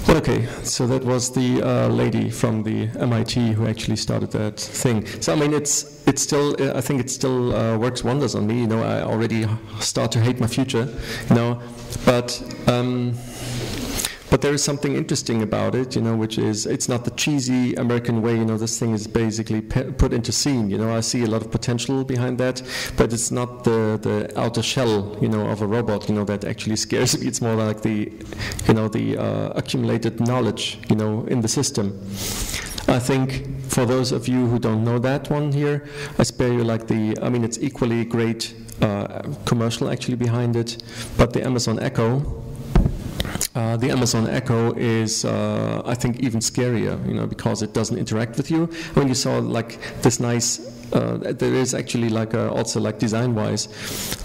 Okay, so that was the uh, lady from the MIT who actually started that thing. So I mean, it's it's still I think it still uh, works wonders on me. You know, I already start to hate my future. You know, but um, but there is something interesting about it, you know, which is it's not the cheesy American way. You know, this thing is basically pe- put into scene. You know, I see a lot of potential behind that, but it's not the the outer shell, you know, of a robot. You know, that actually scares me. It's more like the, you know, the uh, accumulated knowledge, you know, in the system. I think for those of you who don't know that one here, I spare you like the. I mean, it's equally great uh, commercial actually behind it, but the Amazon Echo. Uh, the Amazon Echo is, uh, I think, even scarier, you know, because it doesn't interact with you. When you saw like this nice, uh, there is actually like a, also like design-wise,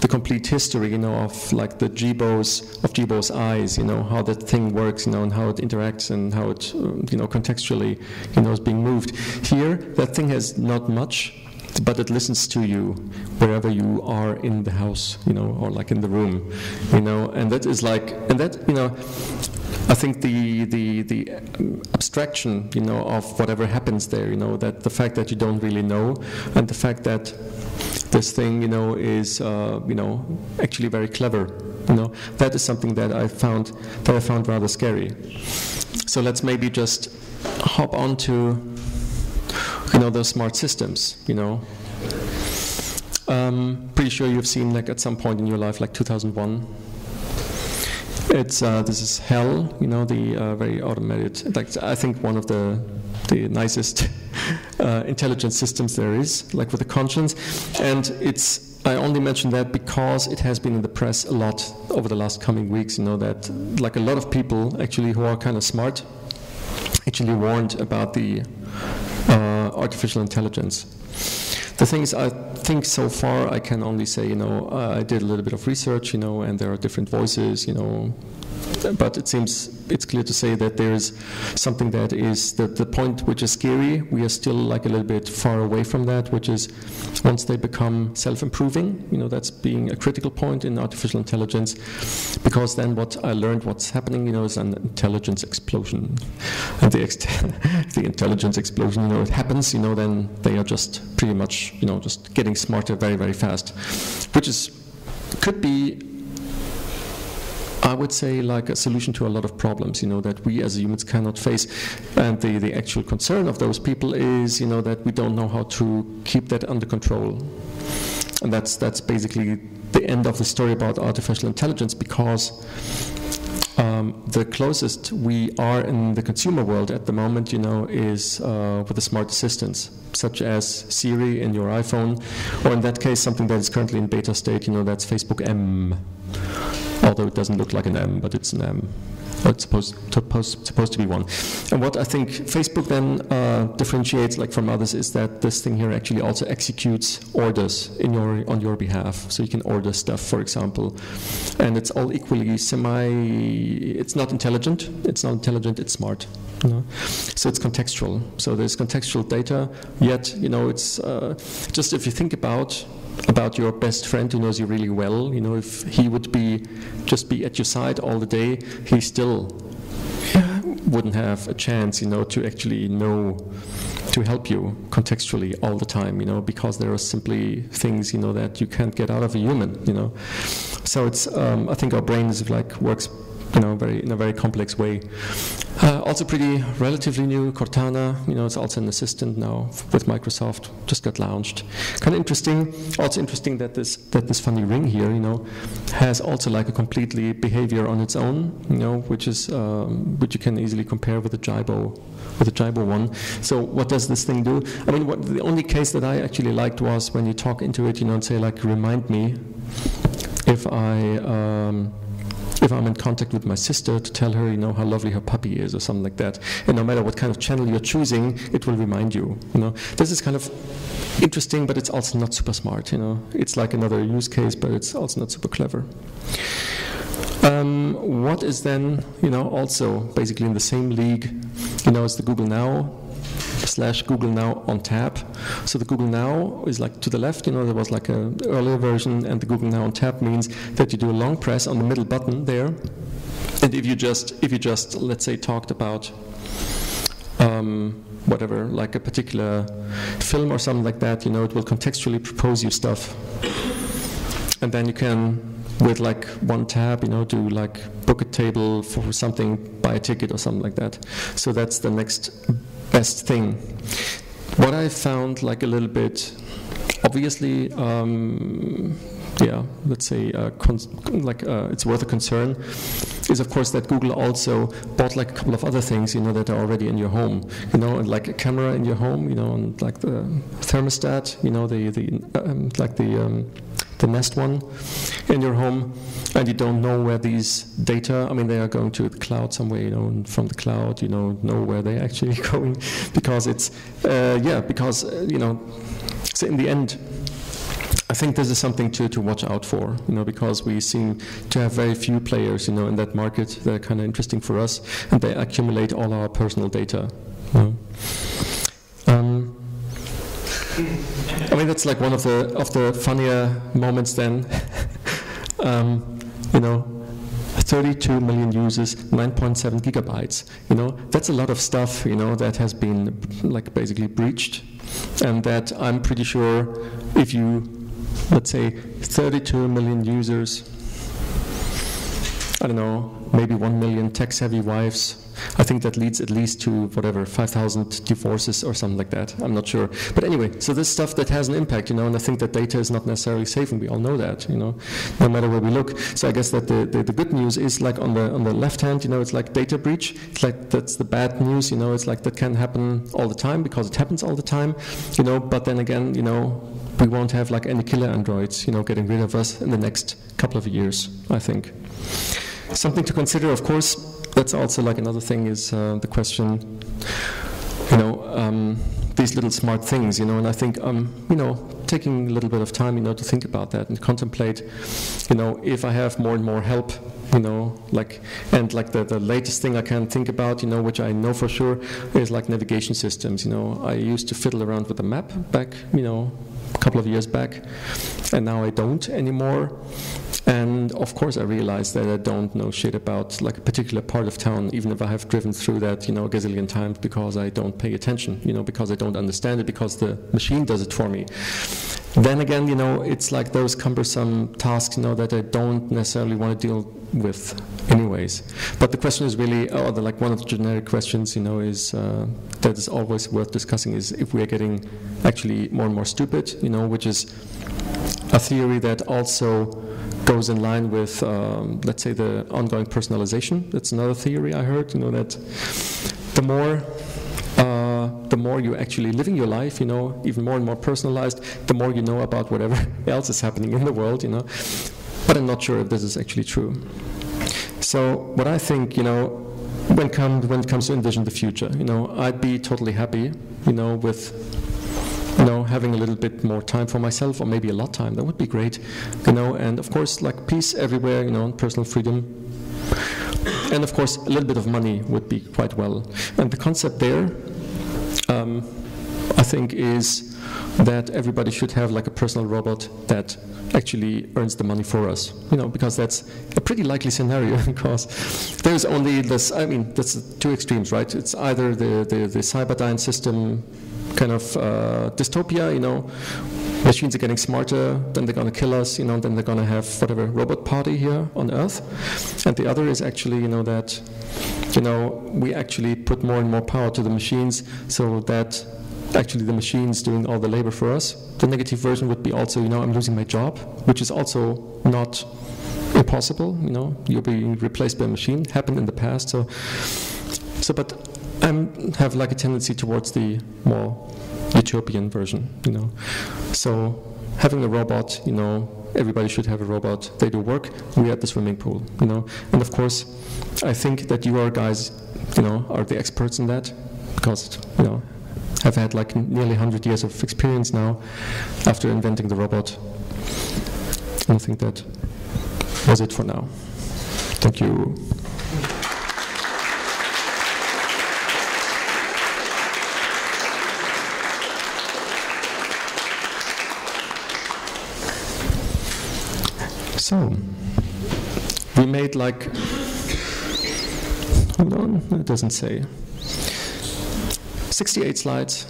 the complete history, you know, of like the Jibo's of Jibo's eyes, you know, how that thing works, you know, and how it interacts and how it, uh, you know, contextually, you know, is being moved. Here, that thing has not much but it listens to you wherever you are in the house, you know, or like in the room, you know, and that is like, and that, you know, I think the the the abstraction, you know, of whatever happens there, you know, that the fact that you don't really know, and the fact that this thing, you know, is, uh, you know, actually very clever, you know, that is something that I found that I found rather scary. So let's maybe just hop on to you know those smart systems you know um, pretty sure you've seen like at some point in your life like 2001 it's uh, this is HAL you know the uh, very automated like i think one of the the nicest uh, intelligent systems there is like with a conscience and it's I only mention that because it has been in the press a lot over the last coming weeks. You know that, like a lot of people actually who are kind of smart, actually warned about the uh, artificial intelligence. The thing is, I think so far I can only say, you know, I did a little bit of research, you know, and there are different voices, you know, but it seems it's clear to say that there is something that is the, the point which is scary. We are still like a little bit far away from that, which is once they become self-improving. You know, that's being a critical point in artificial intelligence, because then what I learned, what's happening, you know, is an intelligence explosion, and the, the intelligence explosion, you know, it happens, you know, then they are just pretty much, you know, just getting smarter very, very fast, which is could be I would say like a solution to a lot of problems, you know, that we as humans cannot face. And the, the actual concern of those people is, you know, that we don't know how to keep that under control. And that's, that's basically the end of the story about artificial intelligence because um, the closest we are in the consumer world at the moment, you know, is uh, with the smart assistants, such as Siri in your iPhone, or in that case, something that is currently in beta state, you know, that's Facebook M although it doesn't look like an M, but it's an M. it's supposed to, supposed, to be one. And what I think Facebook then uh, differentiates like from others is that this thing here actually also executes orders in your on your behalf. So you can order stuff, for example, and it's all equally semi. It's not intelligent. It's not intelligent. It's smart. Know? So it's contextual. So there's contextual data. Yet you know it's uh, just if you think about about your best friend who knows you really well. You know, if he would be just be at your side all the day, he still wouldn't have a chance, you know, to actually know to help you contextually all the time, you know, because there are simply things, you know, that you can't get out of a human, you know. So it's, um, I think our brain is like works you know, very in a very complex way. Uh, also pretty relatively new, Cortana, you know, it's also an assistant now with Microsoft, just got launched. Kind of interesting. Also interesting that this that this funny ring here, you know, has also like a completely behavior on its own, you know, which is um, which you can easily compare with the Jibo with the Jibo one. So what does this thing do? I mean, what, the only case that I actually liked was when you talk into it, you know, and say like, remind me if I. Um, if I'm in contact with my sister to tell her, you know, how lovely her puppy is or something like that. And no matter what kind of channel you're choosing, it will remind you. You know, this is kind of interesting, but it's also not super smart. You know, it's like another use case, but it's also not super clever. Um, what is then, you know, also basically in the same league, you know, as the Google Now slash Google Now on tap. So the Google Now is like to the left, you know, there was like an earlier version, and the Google Now on tap means that you do a long press on the middle button there, and if you just, if you just, let's say, talked about um, whatever, like a particular film or something like that, you know, it will contextually propose you stuff, and then you can with like one tab, you know, do like book a table for something, buy a ticket or something like that. So that's the next best thing. What I found like a little bit, obviously, um, yeah, let's say, uh, like uh, it's worth a concern, is of course that Google also bought like a couple of other things, you know, that are already in your home, you know, and like a camera in your home, you know, and like the thermostat, you know, the the um, like the um, the Nest one in your home, and you don't know where these data. I mean, they are going to the cloud somewhere, you know, and from the cloud, you know, know where they're actually going, because it's uh, yeah, because uh, you know, so in the end I think this is something to, to watch out for, you know, because we seem to have very few players, you know, in that market that are kind of interesting for us, and they accumulate all our personal data. You know. um, mean, that's like one of the of the funnier moments. Then, um, you know, 32 million users, 9.7 gigabytes. You know, that's a lot of stuff. You know, that has been like basically breached, and that I'm pretty sure if you let's say 32 million users, I don't know, maybe 1 million tech savvy wives. I think that leads at least to whatever 5,000 divorces or something like that. I'm not sure, but anyway, so this stuff that has an impact, you know, and I think that data is not necessarily safe, and we all know that, you know, no matter where we look. So I guess that the, the, the good news is like on the on the left hand, you know, it's like data breach. It's like that's the bad news, you know. It's like that can happen all the time because it happens all the time, you know. But then again, you know, we won't have like any killer androids, you know, getting rid of us in the next couple of years, I think. Something to consider, of course, that's also like another thing is uh, the question, you know, um, these little smart things, you know, and I think, um, you know, taking a little bit of time, you know, to think about that and contemplate, you know, if I have more and more help, you know, like, and like the, the latest thing I can think about, you know, which I know for sure is like navigation systems, you know, I used to fiddle around with a map back, you know, a couple of years back, and now I don't anymore. And of course, I realized that I don't know shit about like a particular part of town, even if I have driven through that, you know, a gazillion times because I don't pay attention, you know, because I don't understand it, because the machine does it for me. Then again, you know, it's like those cumbersome tasks, you know, that I don't necessarily want to deal with, anyways. But the question is really, or the, like one of the generic questions, you know, is uh, that is always worth discussing is if we are getting actually more and more stupid, you know, which is a theory that also goes in line with, um, let's say, the ongoing personalization. That's another theory I heard, you know, that the more uh, the more you're actually living your life, you know, even more and more personalized, the more you know about whatever else is happening in the world, you know. But I'm not sure if this is actually true. So what I think, you know, when, come, when it comes to envision the future, you know, I'd be totally happy, you know, with having a little bit more time for myself, or maybe a lot time, that would be great, you know. And of course, like peace everywhere, you know, and personal freedom, and of course, a little bit of money would be quite well. And the concept there, um, I think, is that everybody should have like a personal robot that actually earns the money for us. You know, because that's a pretty likely scenario. because there's only this. I mean, that's two extremes, right? It's either the the, the Cyberdyne system kind of uh, dystopia, you know, machines are getting smarter, then they're going to kill us, you know, then they're going to have whatever robot party here on Earth. And the other is actually, you know, that, you know, we actually put more and more power to the machines so that actually the machines doing all the labor for us. The negative version would be also, you know, I'm losing my job, which is also not impossible, you know, you're being replaced by a machine, happened in the past. So, so but I have like a tendency towards the more utopian version, you know. So having a robot, you know, everybody should have a robot. They do work. We at the swimming pool, you know. And of course, I think that you are guys, you know, are the experts in that because, you know, I've had like nearly 100 years of experience now after inventing the robot. I think that was it for now. Thank you. So, we made like, hold on, it doesn't say, 68 slides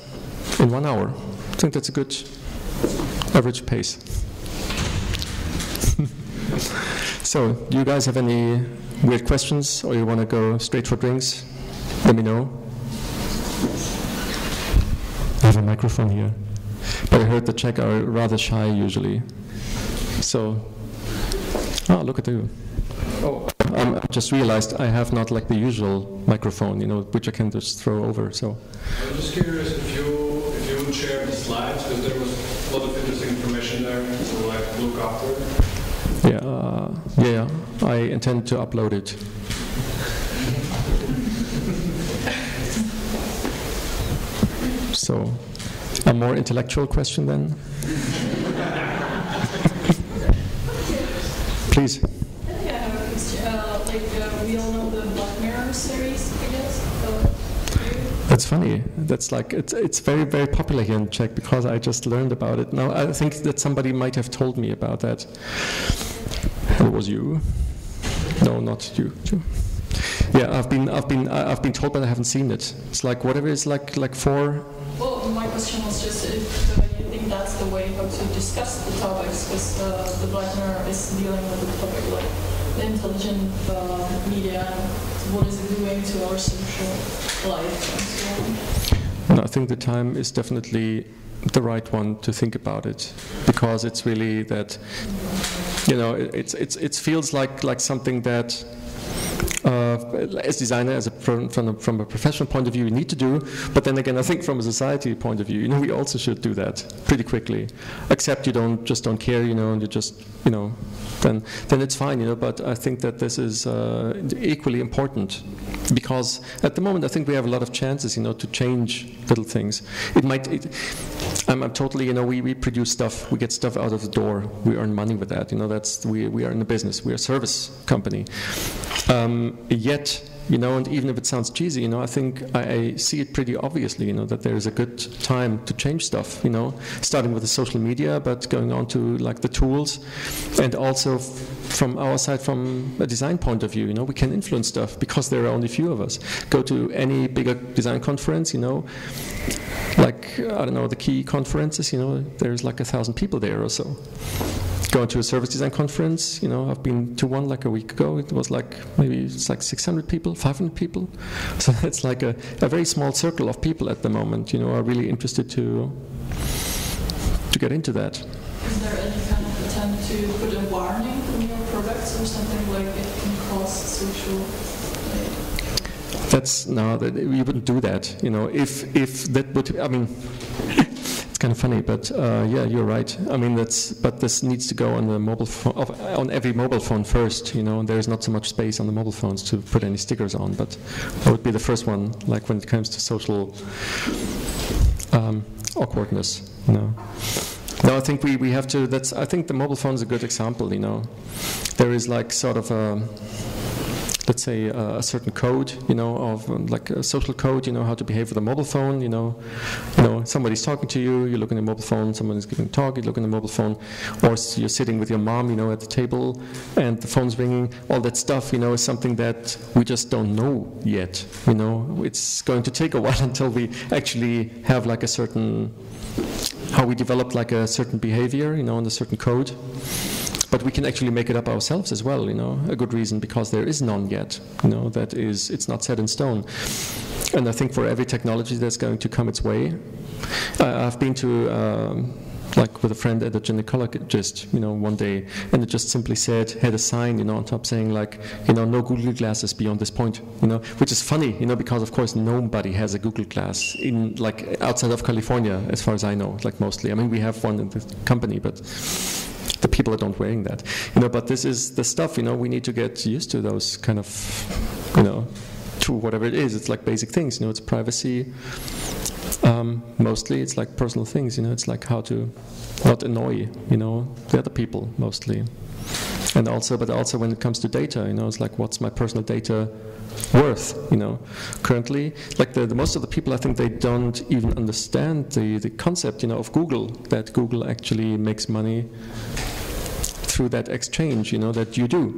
in one hour. I think that's a good average pace. So, do you guys have any weird questions, or you want to go straight for drinks? Let me know. I have a microphone here, but I heard the Czech are rather shy usually. So, oh, look at you. Oh, um, I just realized I have not like the usual microphone, you know, which I can just throw over. So, I'm just curious if you if you would share the slides because there was a lot of interesting information there to like look after. yeah, uh, yeah, I intend to upload it. So, a more intellectual question then? Please. Yeah, uh, like uh, we all know the Black Mirror series, I guess. That's funny. That's like it's it's very very popular here in Czech because I just learned about it. Now I think that somebody might have told me about that. It was you. No, not you. Yeah, I've been I've been I've been told, but I haven't seen it. It's like whatever it's like like four. well, my question was how to discuss the topics, because uh, the Black Mirror is dealing with the topic like the intelligent uh, media and what is it doing to our social life and so on. I think the time is definitely the right one to think about it because it's really that you know it, it's it's it feels like like something that uh, as designer, as a from, from, a, from a professional point of view, we need to do. But then again, I think from a society point of view, you know, we also should do that pretty quickly. Except you don't just don't care, you know, and you just, you know, then then it's fine, you know. But I think that this is uh, equally important because at the moment I think we have a lot of chances, you know, to change little things. It might. It, I'm, I'm totally, you know, we, we produce stuff, we get stuff out of the door, we earn money with that. You know, that's we we are in a business, we are a service company. Um, Um, yet, you know, and even if it sounds cheesy, you know, I think I, I see it pretty obviously, you know, that there is a good time to change stuff, you know, starting with the social media, but going on to like the tools, and also from our side, from a design point of view, you know, we can influence stuff because there are only few of us. Go to any bigger design conference, you know, like I don't know the key conferences, you know, there's like a thousand people there or so going to a service design conference. You know, I've been to one like a week ago. It was like maybe it's like 600 people, 500 people. So it's like a, a very small circle of people at the moment. You know, are really interested to to get into that. Is there any kind of attempt to put a warning on your products or something like it can cause social? That's no, that, we wouldn't do that. You know, if if that would, I mean. Kind of funny, but uh, yeah, you're right. I mean, that's but this needs to go on the mobile phone, on every mobile phone first. You know, there is not so much space on the mobile phones to put any stickers on. But I would be the first one, like when it comes to social um, awkwardness. You know. No, I think we, we have to. That's I think the mobile phone is a good example. You know, there is like sort of a let's say a, a certain code, you know, of um, like a social code, you know, how to behave with a mobile phone, you know, you know, somebody's talking to you, you look in the mobile phone, someone is giving a talk, you look in the mobile phone, or you're sitting with your mom, you know, at the table, and the phone's ringing. All that stuff, you know, is something that we just don't know yet. You know, it's going to take a while until we actually have like a certain how we develop like a certain behavior, you know, and a certain code. But we can actually make it up ourselves as well, you know, a good reason because there is none yet, you know, that is, it's not set in stone. And I think for every technology that's going to come its way, I I've been to, um, like with a friend at a gynecologist, you know, one day, and it just simply said, had a sign, you know, on top saying like, you know, no Google glasses beyond this point, you know, which is funny, you know, because of course nobody has a Google glass in like outside of California, as far as I know, like mostly. I mean, we have one in the company, but people that aren't wearing that, you know. But this is the stuff, you know. We need to get used to those kind of, you know, to whatever it is. It's like basic things, you know. It's privacy. Um, mostly, it's like personal things, you know. It's like how to not annoy, you know, the other people mostly. And also, but also when it comes to data, you know, it's like what's my personal data worth, you know. Currently, like the, the most of the people, I think they don't even understand the, the concept, you know, of Google, that Google actually makes money through that exchange, you know, that you do,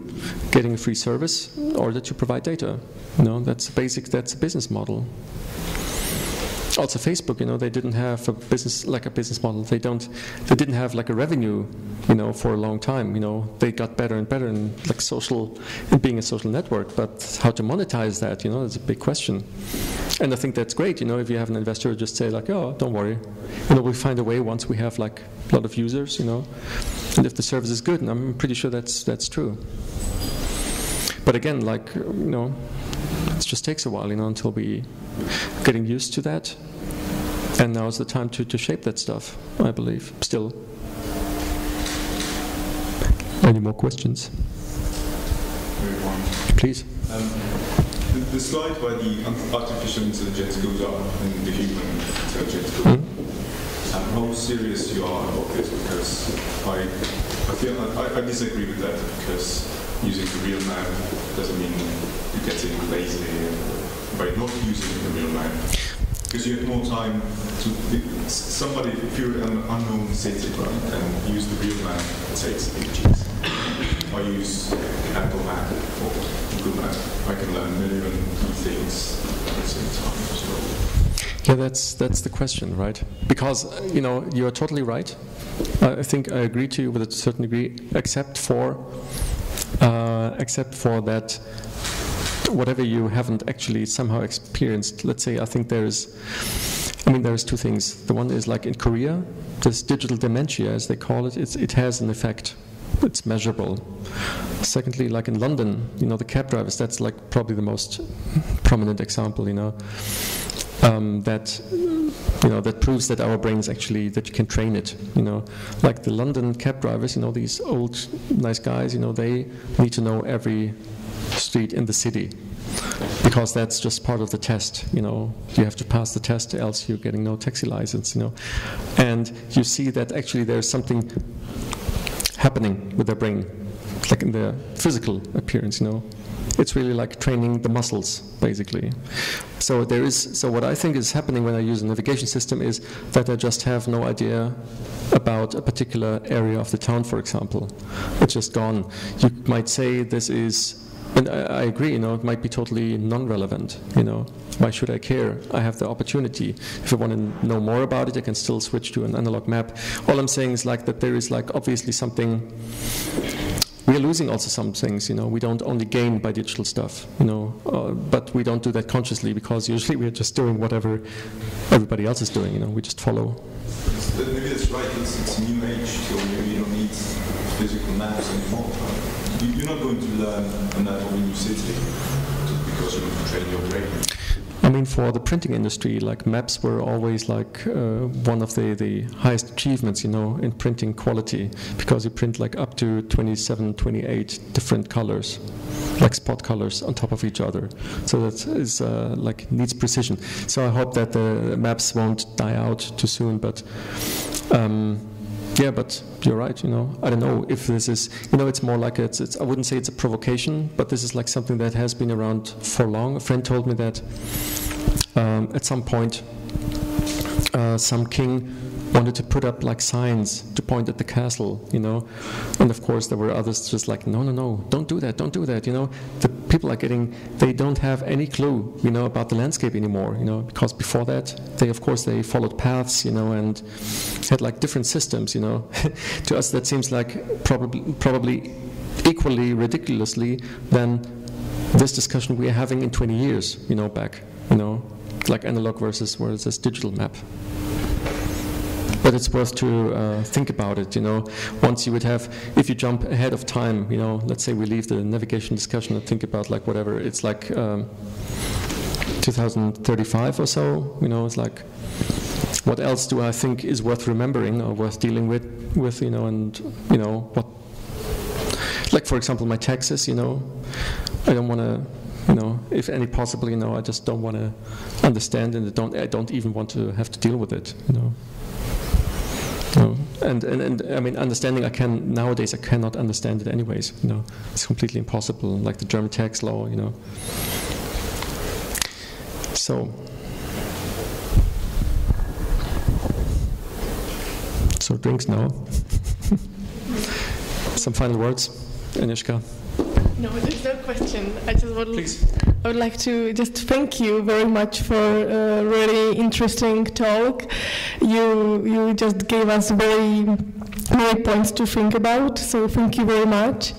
getting a free service or that you provide data. You know, that's basic, that's a business model. Also Facebook, you know, they didn't have a business like a business model. They don't, they didn't have like a revenue, you know, for a long time. You know, they got better and better in like social, in being a social network. But how to monetize that, you know, is a big question. And I think that's great. You know, if you have an investor, just say like, oh, don't worry, you know, we find a way once we have like a lot of users, you know, and if the service is good, and I'm pretty sure that's that's true. But again, like you know, it just takes a while, you know, until we getting used to that. And now is the time to, to shape that stuff, I believe, still. Any more questions? Please. Um, the, the, slide where the artificial intelligence goes up and the human intelligence goes mm -hmm. um, how serious you are about this because I, I feel I, I disagree with that because using the real man doesn't mean you're getting lazy by not using the real man because you have more time to somebody if you're an unknown city right, and use the real man it takes ages I use Apple Map or Google Map I can learn million things at the same time as well yeah, that's that's the question, right? Because you know you are totally right. I think I agree to you with a certain degree, except for uh, except for that whatever you haven't actually somehow experienced. Let's say I think there's, I mean, there's two things. The one is like in Korea, this digital dementia, as they call it, it has an effect. It's measurable. Secondly, like in London, you know, the cab drivers, that's like probably the most prominent example, you know, um, that you know that proves that our brains actually that you can train it. You know, like the London cab drivers, you know, these old nice guys, you know, they need to know every street in the city because that's just part of the test you know. You have to pass the test else you're getting no taxi license you know. And you see that actually there's something happening with their brain like in the physical appearance you know. It's really like training the muscles basically. So there is so what i think is happening when i use a navigation system is that i just have no idea about a particular area of the town for example. It's just gone. You might say this is and I, I, agree, you know, it might be totally non-relevant, you know. Why should I care? I have the opportunity. If I want to know more about it, I can still switch to an analog map. All I'm saying is like that there is like obviously something we are losing also some things, you know. We don't only gain by digital stuff, you know, uh, but we don't do that consciously because usually we are just doing whatever everybody else is doing, you know. We just follow. Maybe that's right. It's, it's new age, so maybe you don't need physical maps anymore. You're not going to learn anatomy in your city just because you train your brain. I mean, for the printing industry, like maps were always like uh, one of the, the highest achievements, you know, in printing quality, because you print like up to 27, 28 different colors, like spot colors on top of each other. So that is uh, like needs precision. So I hope that the maps won't die out too soon, but. Um, yeah, but you're right. You know, I don't know if this is. You know, it's more like it's, it's. I wouldn't say it's a provocation, but this is like something that has been around for long. A friend told me that um, at some point, uh, some king wanted to put up like signs to point at the castle, you know. And of course, there were others just like, no, no, no, don't do that, don't do that, you know. The people are getting, they don't have any clue, you know, about the landscape anymore, you know, because before that, they, of course, they followed paths, you know, and had like different systems, you know. to us, that seems like probably, probably equally ridiculously than this discussion we are having in 20 years, you know, back, you know, like analog versus versus digital map but it's worth to uh, think about it. You know, once you would have, if you jump ahead of time, you know, let's say we leave the navigation discussion and think about like whatever. It's like um, 2035 or so. You know, it's like, what else do I think is worth remembering or worth dealing with? With you know, and you know what. Like for example, my taxes. You know, I don't want to you know, if any possible, you know, I just don't want to understand and I don't, I don't even want to have to deal with it, you know. No. And, and, and I mean, understanding I can nowadays I cannot understand it anyways. You know, it's completely impossible. Like the German tax law, you know. So, so drinks now. Some final words, Anishka. No, there's no question. I just want Please. I would like to just thank you very much for a really interesting talk. You you just gave us very many points to think about, so thank you very much.